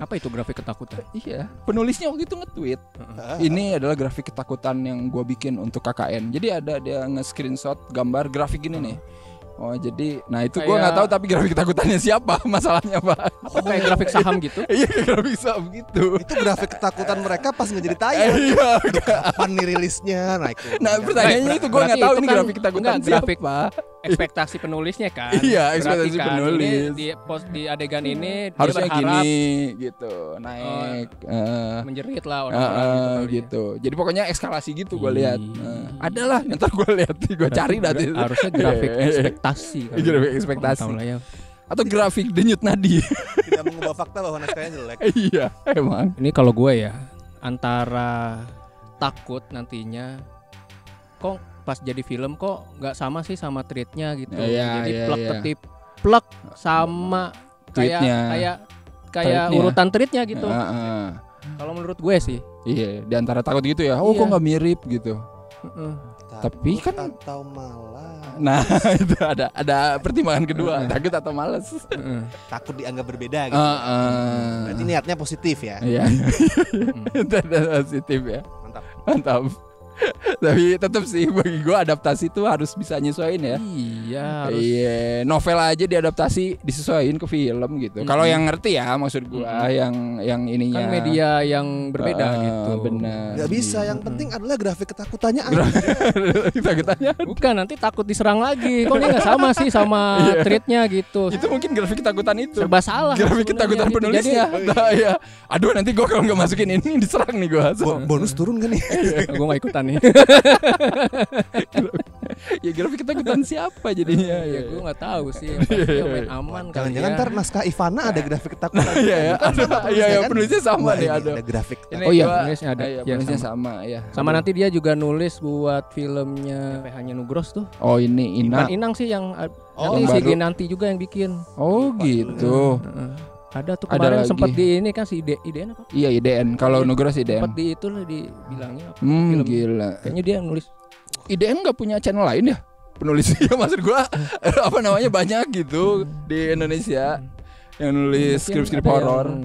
Apa itu grafik ketakutan? Iya. Penulisnya waktu itu nge-tweet. Ah, Ini adalah grafik ketakutan yang gue bikin untuk KKN. Jadi ada dia nge-screenshot gambar grafik ini nih. Oh jadi, nah itu gue nggak Kayak- tahu tapi grafik ketakutannya siapa masalahnya pak? Apa kayak grafik saham gitu? Iya kayak grafik saham gitu. itu grafik ketakutan mereka pas nggak jadi tayang. Iya. Kapan nih rilisnya? Nah, itu. Nah pertanyaannya itu gue nggak tahu itu ini kan- grafik ketakutan enggak, grafik siapa? Ekspektasi penulisnya kan. Iya, Berarti ekspektasi kan penulis. Ini di pos di adegan ini dia Harusnya berharap gini gitu naik. eh, menjerit lah eh, orang-orang eh, kali ya. gitu. Jadi pokoknya eskalasi gitu gue Ih. lihat. Eh, ada lah, ntar gue lihat, gue cari nanti. Harusnya grafik Iya, iya, iya. ekspektasi kan. Grafik ekspektasi. Tahu lah ya. Atau grafik denyut nadi. tidak mengubah fakta bahwa naskahnya jelek. iya, emang. Ini kalau gue ya antara takut nantinya kok pas jadi film kok nggak sama sih sama treatnya gitu. Iya, jadi iya, plek iya. ketip plek sama kayak kayak kayak urutan treatnya gitu. Ah, ah. Kalau menurut gue sih. Iya, di antara takut gitu ya. Oh, Iya. kok nggak mirip gitu. Heeh. Tapi Takut kan- atau malah Nah, itu ada ada pertimbangan kedua, takut atau males. Heeh. takut dianggap berbeda gitu. Ah, ah. Berarti niatnya positif ya. Iya. Hmm. Itu ada positif ya. Mantap. Mantap. Tapi tetap sih bagi gua adaptasi tuh harus bisa nyesuaiin ya. Iya, harus Iya, novel aja diadaptasi disesuaikan ke film gitu. Mm-mm. Kalau yang ngerti ya maksud gua Mm-mm. yang yang ininya. kan media yang berbeda Ah, gitu. Benar. Gak bisa, yang penting adalah grafik ketakutannya Kita ketanya. Bukan nanti takut diserang lagi. Kok ini nggak sama sih sama Iya. treatnya gitu. Itu mungkin grafik ketakutan itu. serba salah. Grafik ketakutan gitu. penulisnya. Jadi, Nah, iya. Aduh nanti gua kalau nggak masukin ini diserang nih gua. Bo- bonus turun kan nih? gue gak ikutan nih. Ya grafik ketakutan siapa jadinya? ya gue nggak tahu sih. Yang pasti yang main aman kali Jangan-jangan ya. ntar naskah Ivana ada grafik ketakutan. Iya ya, iya penulisnya ya penulisnya sama nih ada. ada grafik Oh iya, penulisnya ada. Iya, Iya, penulisnya sama. ya. Sama nanti dia juga nulis buat filmnya PH-nya Nugros tuh. Oh ini Ina. Bukan Inang sih yang Oh, nanti si. Genanti juga yang bikin. Oh gitu. Ada tuh Ada kemarin lagi. sempat di ini kan si Ide IDN apa? Iya IDN. Kalau Iya. Nugros IDN. Sempat di itu lah dibilangnya apa? Hmm, film. gila. Kayaknya dia yang nulis. IDN nggak punya channel lain ya? Penulisnya maksud gua apa namanya banyak gitu di Indonesia yang nulis skrip-skrip ada horor.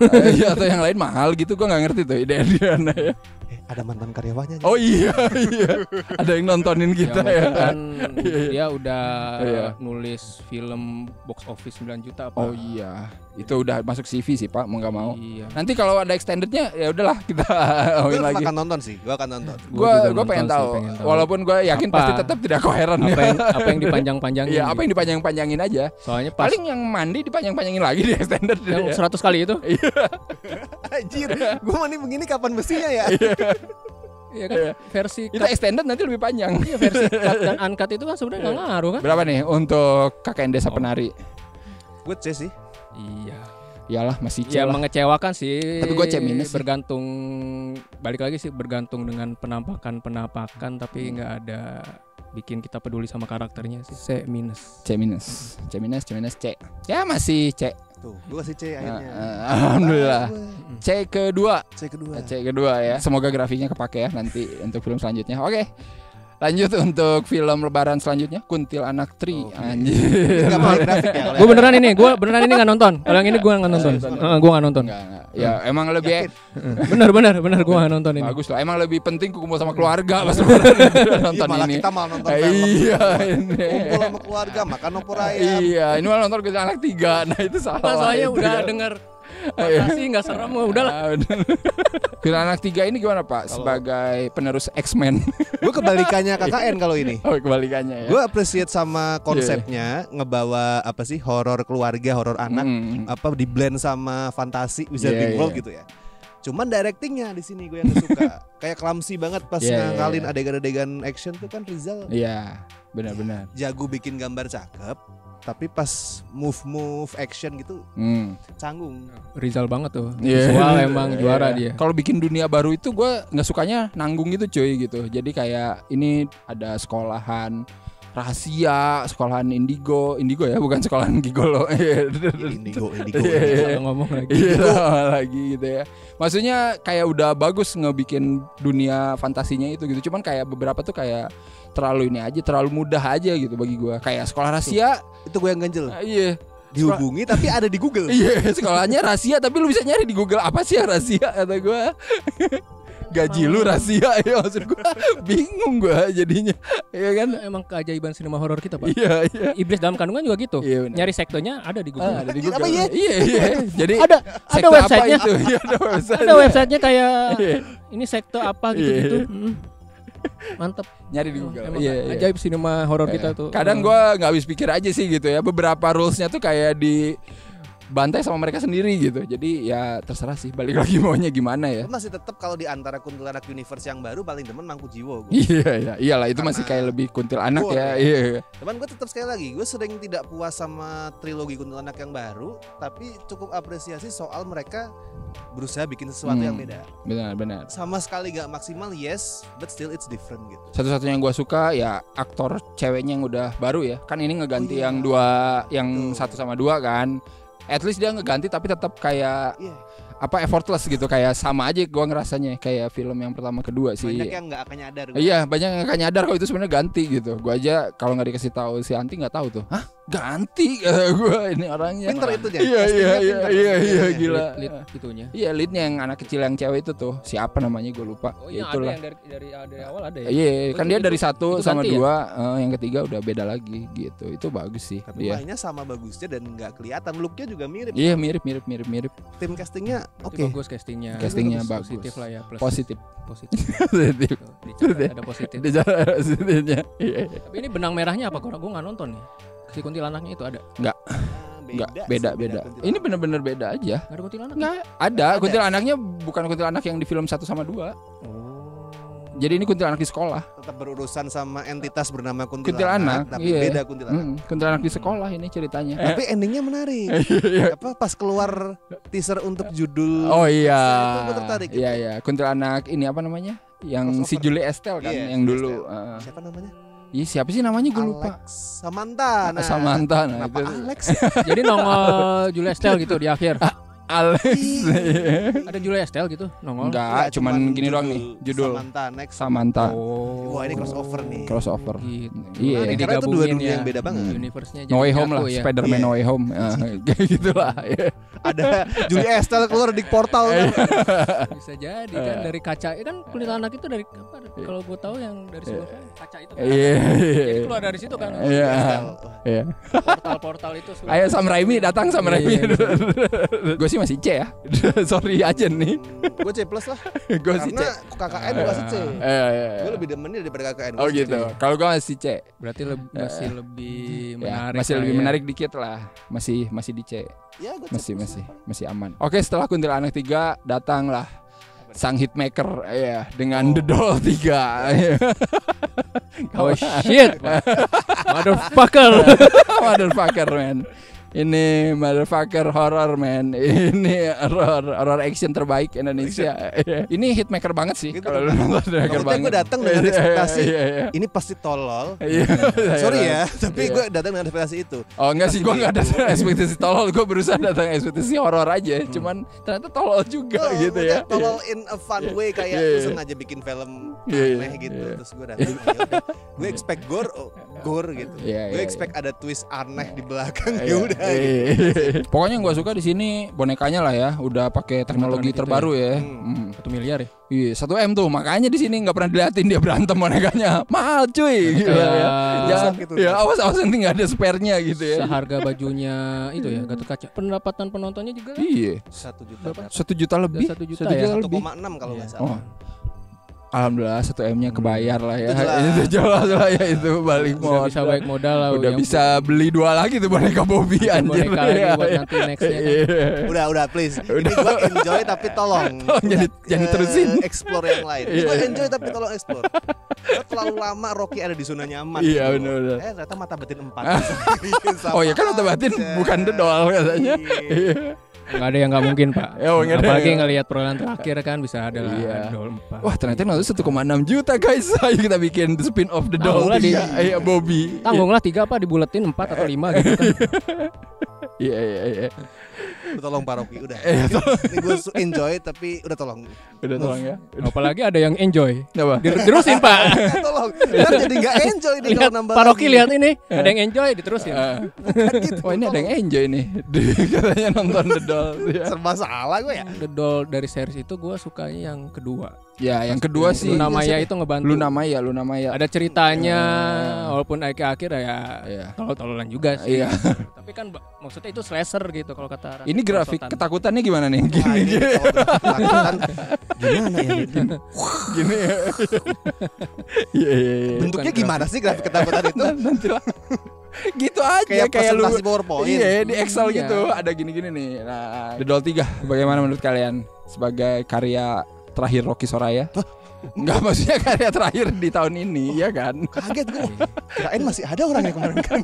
Eh, Iya atau yang lain mahal gitu gua nggak ngerti tuh IDN di mana ya. Eh, ada mantan karyawannya. Oh iya iya. Ada yang nontonin kita Ya, ya. kan dia udah Iya. nulis film box office 9 juta apa? Oh iya. Itu udah masuk CV sih, Pak, mau nggak mau. Iya. Nanti kalau ada extendednya ya udahlah kita Gue lagi. akan nonton sih, gue akan nonton. Gua Gua juga gua pengen sih, tahu. pengen tahu. Walaupun gua yakin Apa? pasti tetap tidak koheren Apa ya. yang apa yang dipanjang-panjangin? Iya, apa yang dipanjang-panjangin aja. Soalnya pas Paling yang mandi dipanjang-panjangin lagi di extended yang ya. 100 kali itu. Anjir, gue mandi begini kapan besinya ya? Iya kan versi Itu cut, extended nanti lebih panjang. iya, versi cut dan uncut itu kan sebenarnya nggak ngaruh kan? Berapa nih untuk KKN Desa Oh. Penari? Gue C sih. Iya. Iyalah masih C Ya lah. mengecewakan sih. Tapi gua C minus sih. Bergantung balik lagi sih bergantung dengan penampakan penampakan tapi nggak ada bikin kita peduli sama karakternya sih. C minus. C minus, C minus, C minus, C. Ya masih C. Tuh, gue kasih C akhirnya. Eh, eh, Alhamdulillah. Ah, gue. C kedua, C kedua. C kedua ya. Semoga grafiknya kepake ya nanti untuk film selanjutnya. Oke. Lanjut untuk film lebaran selanjutnya Kuntil Anak Tri Oke. Anjir ya Gue beneran ini, gue beneran ini nggak nonton. Kalau yang ini gue nggak nonton. Heeh, gue nggak nonton. Enggak, enggak. Ya emang lebih Yakin? bener bener bener gue nggak nonton ini. bagus lah Emang lebih penting kumpul sama keluarga pas Iya, nonton malah ini kita malah nonton film. Iya ini Kumpul sama keluarga, makan opor ayam. Iya ini malah nonton Kuntil Anak tiga Nah itu salah itu udah ya. denger Iya. sih nggak serem, udahlah. Ah, udah. Kuntil Anak tiga ini gimana Pak? Sebagai penerus X-Men Gue kebalikannya KKN kalau ini. Oh kebalikannya ya Gue appreciate sama konsepnya ngebawa apa sih horor keluarga, horor anak Hmm. apa di blend sama fantasi Wizarding Iya, World iya. gitu ya. Cuman directingnya di sini gue yang gak suka. Kayak clumsy banget pas Iya, iya, ngangalin iya. adegan-adegan action tuh kan Rizal Iya benar-benar jago bikin gambar cakep, tapi pas move-move action gitu Hmm. canggung. Rizal banget tuh. Iya. Visual emang juara Iya. dia. Kalau bikin dunia baru itu gue nggak sukanya nanggung gitu cuy gitu. Jadi kayak ini ada sekolahan rahasia sekolahan indigo indigo ya bukan sekolahan gigolo indigo indigo Iya, iya. Salah ngomong lagi. Iya sama lagi gitu ya. Maksudnya kayak udah bagus ngebikin dunia fantasinya itu gitu. Cuman kayak beberapa tuh kayak terlalu ini aja, terlalu mudah aja gitu bagi gua. Kayak sekolah rahasia, itu gue yang ganjel ah, iya. dihubungi tapi ada di Google Iya, sekolahnya rahasia tapi lu bisa nyari di Google apa sih rahasia kata gua. Gaji lu rahasia ya maksud gua. Bingung gua jadinya. Iya kan? Emang keajaiban sinema horor kita, Pak. Iya, iya. Iblis dalam kandungan juga gitu. Iya. Nyari sektenya ada di Google. Ah, ada di Anjir, Google. apa iya? Iya, iya. Jadi ada websitenya. itu? Iya, ada website. Ada websitenya kayak Iya. ini sekte apa gitu-gitu. Iya. Mm. Mantep. Nyari di Google. Emang Iya, iya. ajaib sinema horor Eh, kita tuh. Kadang gua nggak habis pikir aja sih gitu ya. Beberapa rulesnya tuh kayak di bantai sama mereka sendiri gitu. Jadi ya terserah sih balik lagi maunya gimana ya. Gue masih tetap kalau di antara kuntilanak universe yang baru paling demen Mangku Jiwo. Iya iya iyalah itu Karena masih kayak lebih kuntil anak ya. ya. Iya. Cuman gue tetap sekali lagi gue sering tidak puas sama trilogi kuntilanak yang baru tapi cukup apresiasi soal mereka berusaha bikin sesuatu Hmm. yang beda Benar benar. sama sekali gak maksimal yes but still it's different gitu Satu-satunya yang gua suka ya aktor ceweknya yang udah baru ya. Kan ini ngeganti Oh, iya. yang dua yang Betul. satu sama dua kan. At least dia ngeganti tapi tetap kayak Iya apa effortless gitu kayak sama aja gua ngerasanya kayak film yang pertama kedua sih. banyak yang nggak akan nyadar gua. Iya banyak yang gak nyadar kalau itu sebenarnya ganti gitu. Gua aja kalau nggak dikasih tahu si Anti nggak tahu tuh. Hah ganti kata gue ini orangnya. pinter itu dia Iya iya iya pinter. iya iya Iya. gila. Lead itunya. Iya leadnya yang anak kecil yang cewek itu tuh siapa namanya gue lupa. Oh ya iya ada itulah. yang dari dari, dari awal ada ya. Iya Oh, kan itu- dia itu- dari satu itu sama ganti ya? dua, eh, yang ketiga udah beda lagi gitu. Itu bagus sih. tapi Iya. mainnya sama bagusnya dan nggak kelihatan looknya juga mirip Iya mirip mirip mirip mirip. tim castingnya oke bagus castingnya. Castingnya Bagus, bagus. Positif lah ya plus Positif. positif. Positif. Ada positif. Jalan positifnya. Iya. iya. Tapi ini benang merahnya apa? Gue nggak nonton nih. Si kuntilanaknya itu ada. Ah, Enggak sih, beda beda. kuntilanak. Ini bener-bener beda aja. Nggak ada kuntilanak. Enggak ada. Ada. Kuntilanaknya bukan kuntilanak yang di film satu sama dua. Oh. Jadi ini kuntilanak di sekolah. tetap berurusan sama entitas bernama kuntilanak, Kuntilanak, tapi iya. beda kuntilanak Mm, kuntilanak di sekolah ini ceritanya. tapi endingnya menarik apa pas keluar teaser untuk judul Oh iya. Itu tertarik gitu. Iya iya, kuntilanak ini apa namanya? Yang si Crossover. Julie Estelle kan Iya, yang Julie dulu. Uh, siapa namanya Iya siapa sih namanya gue lupa. Samantha nah, Samantha nah kenapa itu. Alex Jadi nongol Julia Estelle gitu di akhir. Alex. Ada Julia Estelle gitu nongol. Enggak, Nggak, cuman, gini doang nih judul Samantha next Samantha Oh. Wah, ini crossover nih. crossover. Gitu. Iya. Nah, karena itu dua dunia yang beda banget. Universe-nya No Way jadi Home lah, ya. Spider-Man Iya. No Way Home. Ah, Kayak gitulah. Iya. ada Julie Estelle keluar di portal Eh. kan? Bisa jadi kan Eh. dari kaca. Eh, kan kuntilanak itu dari apa? Kalau gue tahu yang dari sebelumnya kaca itu. kan. Iya. Jadi keluar dari situ kan. Iya. Estelle. Iya. Portal-portal itu. Ayo Sam Raimi datang Sam Iya, Raimi. iya, Gue sih masih C ya. Sorry aja nih. gue C plus lah Gue sih C. karena KKN gue masih C Iya, iya, iya. gue lebih demennya daripada KKN Oh gitu. Kalau gue masih C. Berarti leb- masih lebih Ya, menarik. masih lah lebih ya. menarik dikit lah. Masih masih di C. ya gue C Masih plus masih masih aman. Oke, setelah Kuntilanak 3 datanglah sang hitmaker ya dengan Oh. The Doll 3. Oh shit. Motherfucker. motherfucker man. Ini motherfucker horror man. Ini horror horror action terbaik Indonesia. Ini hitmaker banget sih Gitu. kalau lu nonton hitmaker banget. gue datang dengan Iya, ekspektasi iya, iya. ini pasti tolol Iya. sorry ya tapi Iya. gue datang dengan ekspektasi itu Oh enggak sih, gue nggak ada ekspektasi tolol, gue berusaha datang ekspektasi horor aja, cuman ternyata tolol juga Oh, gitu ya. tolol in a fun way kayak Iya, iya. sengaja bikin film Iya, iya, aneh gitu iya. terus gue datang ya gue expect gore oh, gore gitu Iya, gue iya, expect ada twist aneh di belakang Iya, ya udah iya, iya. Pokoknya yang gue suka di sini bonekanya lah ya, udah pakai teknologi itu terbaru ya. Hmm. Hmm. Satu miliar ya. Iya, satu m tuh, makanya di sini nggak pernah diliatin dia berantem bonekanya, mahal cuy. Gitu ya. Jangan, gitu. ya awas awas nanti nggak ada spare-nya gitu ya. seharga bajunya itu ya Gatot Kaca. Pendapatan penontonnya juga kan Iya, satu juta satu juta lebih. Satu juta ya? satu lebih. koma enam kalau nggak Iya. salah Alhamdulillah satu M-nya kebayar lah ya. Itu jelas. Itu jelas lah ya itu balik Udah modal. bisa baik modal lah Udah bisa beli dua lagi tuh boneka Bobby anjir. boneka lagi Iya, buat iya. nanti nextnya kan. Iya. udah udah please ini Udah. gue enjoy tapi tolong Tolong jangan- Udah, jangan eh, terusin. explore yang lain Iya. gue enjoy tapi tolong explore terlalu lama Rocky ada di zona nyaman Iya, bener-bener. eh ternyata mata batin empat Oh ya kan otak batin bukan the doll katanya. Iya. Iya. nggak ada yang nggak mungkin pak. Oh, nggak ada apalagi yang- ngelihat perolahan terakhir kan bisa ada lah. Iya. Empat. Wah ternyata nonton 1,6 juta guys. Ayo kita bikin the spin off the doll Tanggunglah di- Iya iya, Bobby. Tanggunglah tiga apa dibuletin empat atau lima gitu kan. Iya iya iya Udah tolong Pak Rocky udah. Eh, Ini gue enjoy tapi udah tolong. Udah tolong ya apalagi ada yang enjoy Apa? Dir- terusin pak tolong. Ntar jadi nggak enjoy nih lihat kalau nambah. Pak Rocky lagi. lihat ini ada yang enjoy diterusin Ah. Gitu, Oh ini ada yang enjoy nih Katanya nonton the doll ya. serba salah gue ya. The Doll dari series itu gue sukanya yang kedua Ya yang kedua sih Luna Maya itu ngebantu Luna Maya Luna Maya ada ceritanya Ya. walaupun akhir akhir ya Iya. tolol-tololan juga sih Iya. tapi kan maksudnya itu slasher gitu kalau kata Ini grafik Sultan. ketakutannya gimana nih? Gini ini kalau ketakutan gimana ya? gini ya. Iya iya iya. Bentuknya gimana sih grafik ketakutan itu? Nanti lah. gitu aja Kayak kayak, lu presentasi PowerPoint. Iya di Excel Iya. gitu ada gini-gini nih. Nah, The Doll 3 bagaimana menurut kalian sebagai karya terakhir Rocky Soraya? Enggak maksudnya karya terakhir di tahun ini ya kan. Kaget gue. Kirain masih ada orang yang kemarin kan.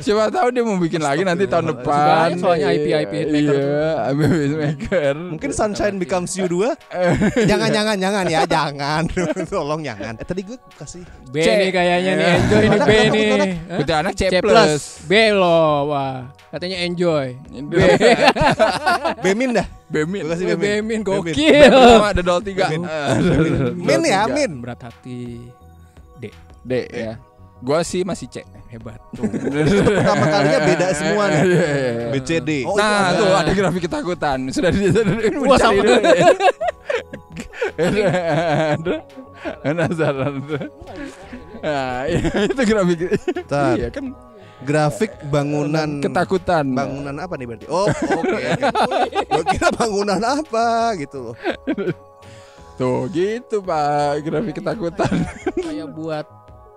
Siapa tahu dia mau bikin lagi nanti tahun depan. soalnya IP IP hitmaker Iya, IP hitmaker. Mungkin Sunshine Becomes You 2 Jangan jangan jangan ya Jangan. Tolong jangan. Eh, Tadi gue kasih B nih kayaknya nih enjoy nih B nih? Putih anak C, plus. B loh wah. Katanya enjoy. B. Bemin dah. Bemin. Gue kasih B Bemin. Min Beb gokil. Pertama The Doll 3. Eh, Min ya Doll 3. Min berat hati D ya. Gua sih masih C. hebat Pertama kalinya beda semua nih Iya, iya, iya. BCD Oh, nah, itu tuh ada. grafik ketakutan. Sudah di Wah, sama. Penasaran tuh. Nah, itu grafik. Iya kan Grafik bangunan ketakutan. Bangunan apa nih berarti Oh oke Gue kira bangunan apa gitu loh Tuh gitu Pak, grafik ketakutan. kayak buat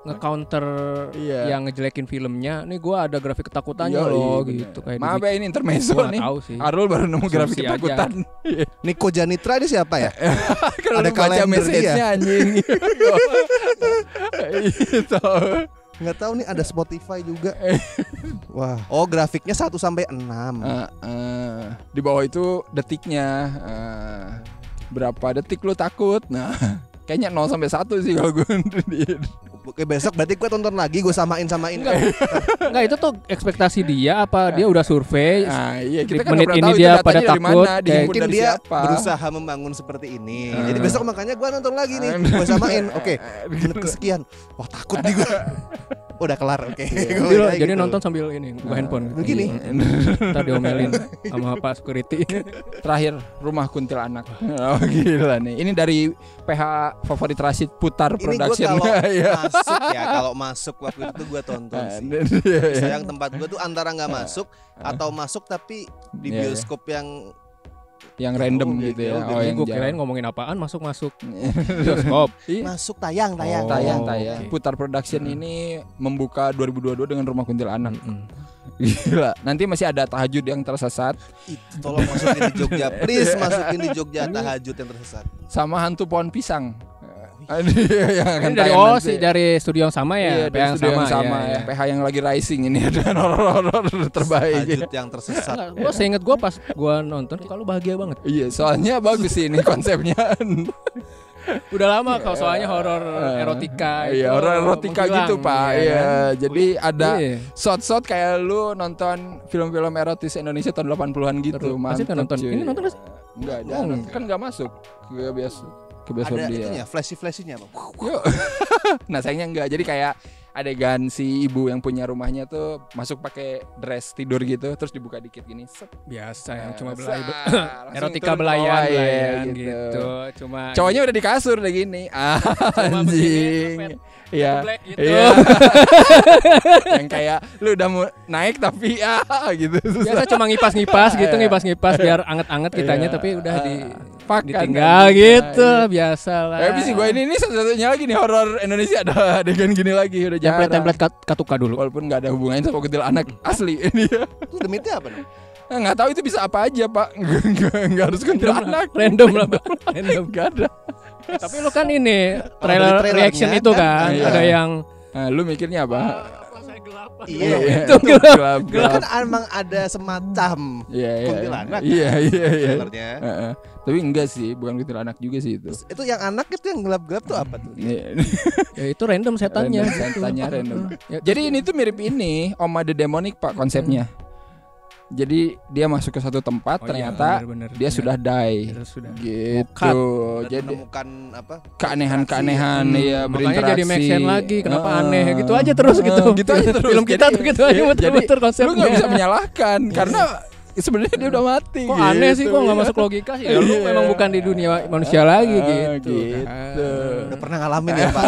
nge-counter Iya. yang ngejelekin filmnya nih gua ada grafik ketakutannya Yoi, loh bener. gitu kayak Maaf ya ini intermezzo nih. tahu sih Arul baru nemu grafik Asumsi ketakutan. Niko Janitra ini siapa ya Kalau Ada baca kalender message-nya anjing. Itu. nggak tahu nih ada Spotify juga Wah Oh grafiknya 1 sampai 6 Eh, eh, di bawah itu detiknya eh, berapa detik lu takut? Nah, kayaknya 0 sampai 1 sih kalau gue. Oke besok berarti gue tonton lagi Gue samain-samain Enggak itu tuh ekspektasi dia apa dia udah survei Nah, iya Di kita kan menit ini dia pada takut, mana, kayak Mungkin dia siapa. berusaha membangun seperti ini Hmm. Jadi besok makanya gue nonton lagi nih Gue samain Oke menit kesekian Wah takut nih gue Udah kelar oke Gua jadi, kayak jadi gitu. nonton sambil ini buka handphone Begini. Ntar diomelin sama Pak Security Terakhir rumah kuntilanak. Oh gila nih. Ini dari PH favorit Rashid Putar Ini gue Production. kalau Iya. Masuk ya Kalau masuk waktu itu gue tonton Ah, sih iya, iya. Sayang tempat gue tuh antara nggak masuk Atau masuk tapi di Iya, bioskop yang yang random Oh, gitu ya. Oh, yang gue kirain ngomongin apaan masuk-masuk bioskop Iya. Masuk tayang tayang Oh. Tayang tayang oke. Putar Production ini membuka 2022 dengan rumah kuntilanak. Mm-mm. Gila. Nanti masih ada tahajud yang tersesat Itu tolong masukin di Jogja Please masukin di Jogja tahajud yang tersesat sama hantu pohon pisang. Yang akan Ini dari oh nanti. sih dari studio yang sama Iya, ya, dari yang studio sama, yang sama ya, ya. PH yang lagi rising ini ada horor-horor terbaik. Tahajud yang tersesat Gue seinget gue pas gue nonton kalau bahagia banget. Iya, soalnya bagus sih ini konsepnya. Udah lama kalau soalnya horor Eh, erotika. Iya, itu horor erotika menghilang, gitu, Pak. iya Iya, kan? jadi ada Iya. shot-shot kayak lu nonton film-film erotis Indonesia tahun 80-an gitu. Terus, Mantap, kan nonton. cuy. Ini nonton nggak sih? Enggak, Oh, enggak. kan enggak masuk ke biasa ke bioskop Ada dia. itunya flashy-flashynya bang Yuk. nah, sayangnya enggak. Jadi kayak adegan si ibu yang punya rumahnya tuh masuk pakai dress tidur gitu terus dibuka dikit gini set. Biasa yang cuma Set, belai erotika turun ke belayan, iya, belayan gitu. Cuma cowoknya udah di kasur udah gini ah, Cuma anjing iya Black gitu. iya yang kayak lu udah mau naik tapi ah gitu Biasa cuma ngipas-ngipas gitu, Iya. ngipas-ngipas biar anget-anget kitanya Iya. tapi udah di Pakan, ditinggal kan. gitu, Iya. biasa lah. Tapi sih gue ini ini satu-satunya lagi nih horor Indonesia ada adegan gini lagi udah jarang. template-template kat- katuka dulu. Walaupun nggak ada hubungannya sama kuntil anak asli ini ya. Itu demitnya apa nih? Nah, nggak tahu itu bisa apa aja pak. Nggak nggak harus kuntil anak. Random lah, random. Nggak ada. Tapi lu kan ini trailer trailernya reaction itu kan, kan, iya. ada yang Nah, lu mikirnya apa? Iya, Iya, Itu gelap. gelap. kan emang ada semacam Iya, iya. kuntilanak Iya, kan, iya, iya. trailernya. Heeh. Tapi enggak sih, bukan kuntilanak juga sih itu. Terus itu yang anak itu yang gelap-gelap tuh apa tuh? Iya. Ya itu random setannya. Random, gitu. setannya random. Ya, Jadi ini tuh mirip ini Oma the Demonic Pak konsepnya. Jadi dia masuk ke satu tempat oh iya, ternyata bener-bener. dia Iya. sudah die. Sudah. Gitu. Dan Jadi menemukan apa? keanehan-keanehan Hmm, ya makanya berinteraksi. jadi make sense lagi kenapa Heeh. aneh gitu aja terus gitu Heeh, gitu aja terus film kita Jadi- tuh gitu aja iya, muter-muter konsepnya lu nggak bisa menyalahkan karena sebenarnya dia udah mati kok aneh sih gitu, kok nggak ya. masuk logika sih ya lu Iya. memang bukan di dunia manusia lagi Ah, gitu gitu. kan. Udah pernah ngalamin ya Pak?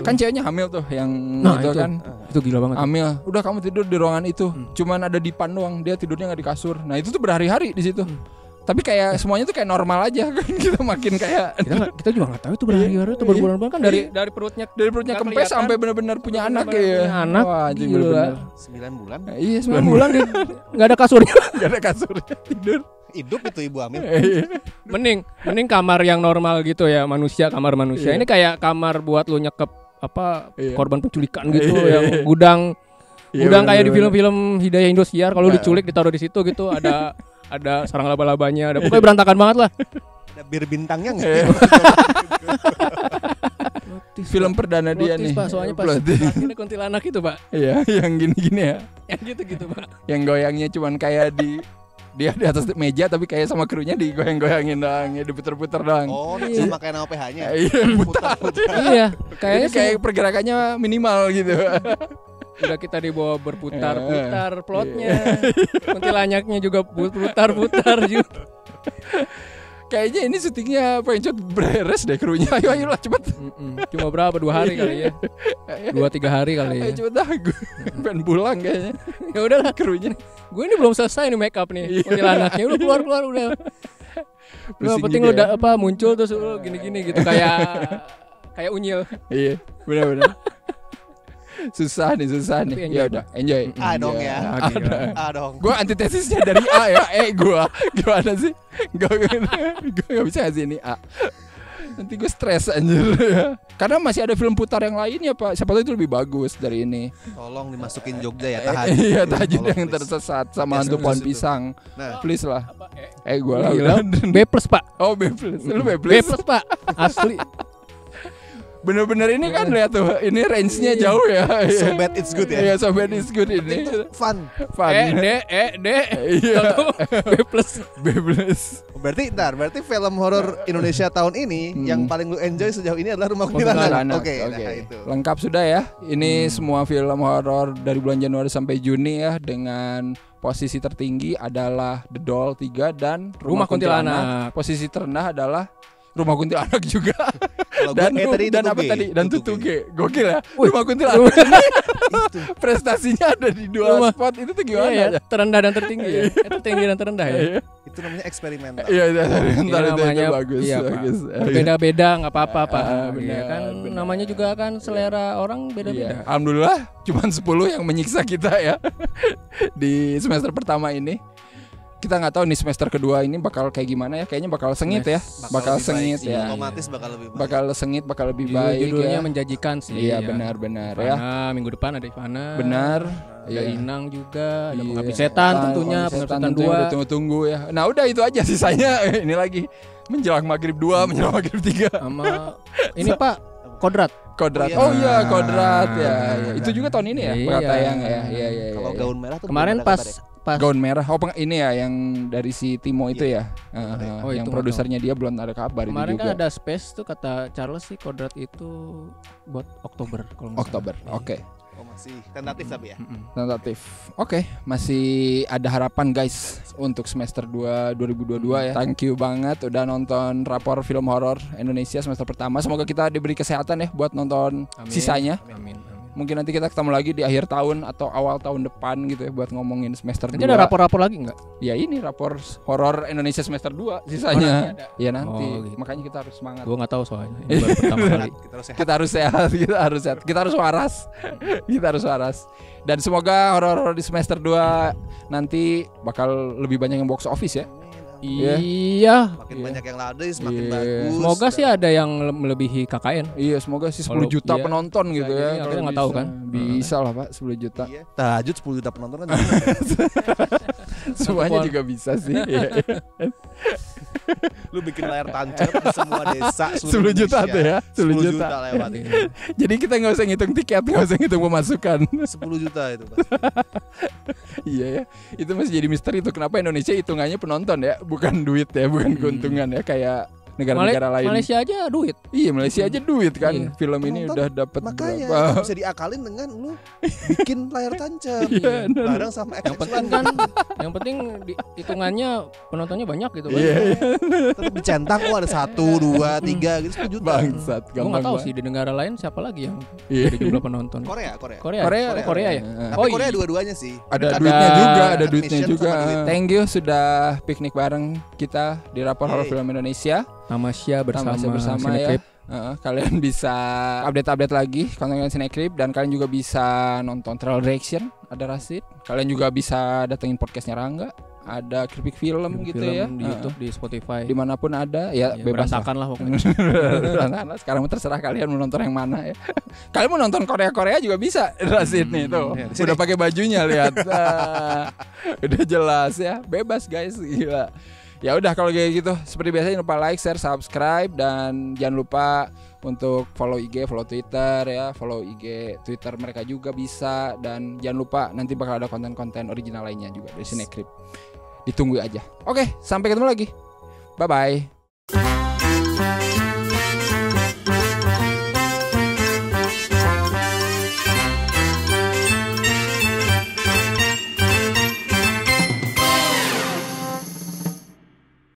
kan ceweknya hamil tuh yang Nah, itu itu. kan itu gila banget hamil udah kamu tidur di ruangan itu Hmm. cuman ada dipan doang dia tidurnya nggak di kasur nah itu tuh berhari-hari di situ Hmm. Tapi kayak semuanya tuh kayak normal aja kan kita makin kayak kita nggak- kita juga nggak tahu itu berhari-hari itu berbulan-bulan kan dari dari perutnya dari perutnya Nggak kempes sampai benar-benar punya anak ya punya anak, Wah, anjing gila. bener-bener. 9 bulan iya 9 sembilan bulan nggak ada kasurnya Gak ada kasurnya tidur hidup itu ibu hamil. Iya. mending mending kamar yang normal gitu ya manusia kamar manusia Iya. ini kayak kamar buat lu nyekep apa Iya. korban penculikan gitu Iya. yang gudang Iya, gudang kayak di film-film Hidayah Indosiar kalau Nah. diculik ditaruh di situ gitu ada ada sarang laba-labanya ada pokoknya berantakan banget lah Ada bir bintangnya nggak? Iya. film perdana dia nih pak soalnya pas Plotis. akhirnya kuntilanak itu pak iya yang gini-gini ya yang gitu gitu pak yang goyangnya cuman kayak di dia di atas meja tapi kayak sama krunya digoyang-goyangin doang ya diputer-puter doang Oh, Iya. sama kayak nama PH-nya. iya Putar-putar. iya kayaknya kayaknya kayak kayak pergerakannya minimal gitu udah kita dibawa berputar-putar Iya. plotnya kuntilanaknya juga putar-putar juga. Kayaknya ini syutingnya pengen beres deh krunya. Ayo ayo lah cepet. Cuma berapa? Dua hari kali ya? Dua tiga hari kali ya? cepet dah. Gue pengen pulang kayaknya. Ya udahlah krunya. Gue ini belum selesai nih make up nih. Iya. kuntilanaknya udah keluar keluar udah. Pusing penting lu ya. udah apa muncul terus lu gini-gini gitu kayak kayak unyil. iya benar-benar susah nih susah nih. Enjoy, ya udah enjoy. Ah, dong ya. Ah. Ah dong. gue antitesisnya dari A ya. E gue gimana sih? Gue gue gak bisa ngasih ini A. Nanti gue stres anjir. Karena masih ada film putar yang lainnya pak. Siapa tahu itu lebih bagus dari ini. Tolong dimasukin Jogja ya Eh, tahajud. iya tahajud yang tersesat sama Ya, hantu pohon pisang. Nah, please lah. Eh, eh gue lah. B plus pak. oh B plus. Lu B B plus plus pak. Asli. Bener-bener ini kan lihat tuh ini range-nya jauh ya so bad it's good ya. Iya so bad it's good ini Fun. fun E D E D. iya B plus. B plus Berarti ntar, berarti film horor Indonesia tahun ini Hmm. yang paling lu enjoy sejauh ini adalah Rumah Kuntilanak. Oke, Oke. nah itu. Lengkap sudah ya. Ini Hmm. semua film horor dari bulan Januari sampai Juni ya dengan posisi tertinggi adalah The Doll 3 dan Rumah Kuntilanak. Posisi terendah adalah Rumah Kuntilanak juga. Kalau gue dan eh tadi dan apa tadi? Dan Tutu Tutu G. G. Gokil ya. Wih. Rumah Kuntilanak Itu. prestasinya ada di dua Rumah- spot itu tuh gimana Iya, ya? ya, terendah dan tertinggi ya. Eh, tertinggi dan terendah ya. Iya, Itu namanya eksperimental. iya, iya, Ini itu, itu namanya bagus, iya, bagus. Berbeda-beda nggak apa-apa pak. Ah, Iya benar, kan namanya juga kan selera orang Iya. beda-beda. Alhamdulillah cuman 10 yang menyiksa kita ya di semester pertama ini. Kita nggak tahu nih semester kedua ini bakal kayak gimana ya. Kayaknya bakal sengit ya. Bakal lebih baik sengit sih. ya. Otomatis bakal lebih baik. Bakal sengit, bakal lebih Judul- baik Judulnya ya. menjanjikan sih. Iya ya. benar-benar ya. Ivana, minggu depan ada Ivana. Benar. Ada Iya. Inang juga, ada Iya. pengabdi setan Ah, tentunya, Pengabdi setan dua. tunggu-tunggu ya. Nah, udah itu aja sisanya. ini lagi menjelang maghrib 2, menjelang maghrib 3. Sama ini Pak Kodrat. Kodrat. Oh, Oh iya. iya, kodrat ya. Ah. ya. Itu juga tahun ini ya, Iya. bakal tayang ya. Iya, iya, iya. Kalau iya. gaun merah tuh Kemarin pas ya? Pas gaun merah. Oh, peng- ini ya yang dari si Timo itu ya. Iya. Heeh, Oh, yang itu produsernya dia belum ada kabar kemarin kan juga. ada space tuh kata Charles sih Kodrat itu buat Oktober kalau Oktober. Oke. Oh, masih tentatif tapi ya. Mm-mm. Tentatif. Oke, masih ada harapan guys untuk semester 2 2022 ya. Thank you banget udah nonton rapor film horor Indonesia semester pertama. Semoga kita diberi kesehatan ya buat nonton Amin. sisanya. Amin. amin. Mungkin nanti kita ketemu lagi di akhir tahun atau awal tahun depan gitu ya buat ngomongin semester Nanti 2. ada rapor-rapor lagi nggak? Ya ini rapor horor Indonesia semester 2 Oh, nanti sisanya. ada. Ya nanti. Oh, gitu. Makanya kita harus semangat. Gue nggak tahu soalnya. Ini baru pertama kali. Kita harus sehat. kita harus sehat, kita harus sehat, kita harus waras, kita harus waras. Dan semoga horor-horor di semester 2 nanti bakal lebih banyak yang box office ya. Iya. Iya. Makin Iya. banyak yang lade semakin Iya. bagus. Semoga sih ada yang le- melebihi KKN. Iya, semoga sih 10 Kalau- juta iya. penonton gitu Bisa ya. jadi, kalau kita nggak tahu kan. Bisa lah, Pak, 10 juta. Iya. Tahajud 10 juta penonton kan. Semuanya juga bisa sih. Lu bikin layar tancap di semua desa 10 juta tuh ya, 10 10 juta. juta lewat. Jadi kita nggak usah ngitung tiket, nggak usah ngitung pemasukan. 10 juta itu pasti. iya ya, itu masih jadi misteri itu kenapa Indonesia hitungannya penonton ya, bukan duit ya, bukan Hmm. keuntungan ya kayak negara-negara lain. Malaysia aja duit. Iya Malaysia aja duit kan. Iya. Film ini udah dapat Makanya berapa? bisa diakalin dengan lu bikin layar tancap Iya, bareng sama Yang penting kan yang penting di, hitungannya penontonnya banyak gitu kan. Iya, tetap dicentang oh ada satu dua tiga gitu 10 juta bangsat, gampang nggak tahu sih di negara lain siapa lagi yang Iya. jadi jumlah penonton. Korea Korea Korea. Korea, Korea ya. tapi Oh, Korea iya. dua-duanya sih Ada duitnya juga, ada duitnya juga. Thank you sudah piknik bareng kita di Rapor Horor. Film Indonesia. Tamasya bersama, Tamasya bersama ya. Heeh, kalian bisa update-update lagi konten Cinecrip dan kalian juga bisa nonton trailer reaction ada Rasid. Kalian juga bisa datengin podcastnya Rangga, ada Kripik Film gitu Film ya. di Heeh. YouTube, di Spotify. Di mana pun ada ya, Ya, bebas lah. lah pokoknya. Berantakan lah. Sekarang terserah kalian mau nonton yang mana ya. Kalian mau nonton Korea Korea juga bisa Rasid nih tuh. ya. Udah pakai bajunya lihat. Ah, udah jelas ya. Bebas guys, gila. Ya udah kalau kayak gitu seperti biasa jangan lupa like, share, subscribe dan jangan lupa untuk follow IG, follow Twitter ya, follow IG, Twitter mereka juga bisa dan jangan lupa nanti bakal ada konten-konten original lainnya juga dari Cinecrip. Ditunggu aja. Oke, sampai ketemu lagi. Bye bye.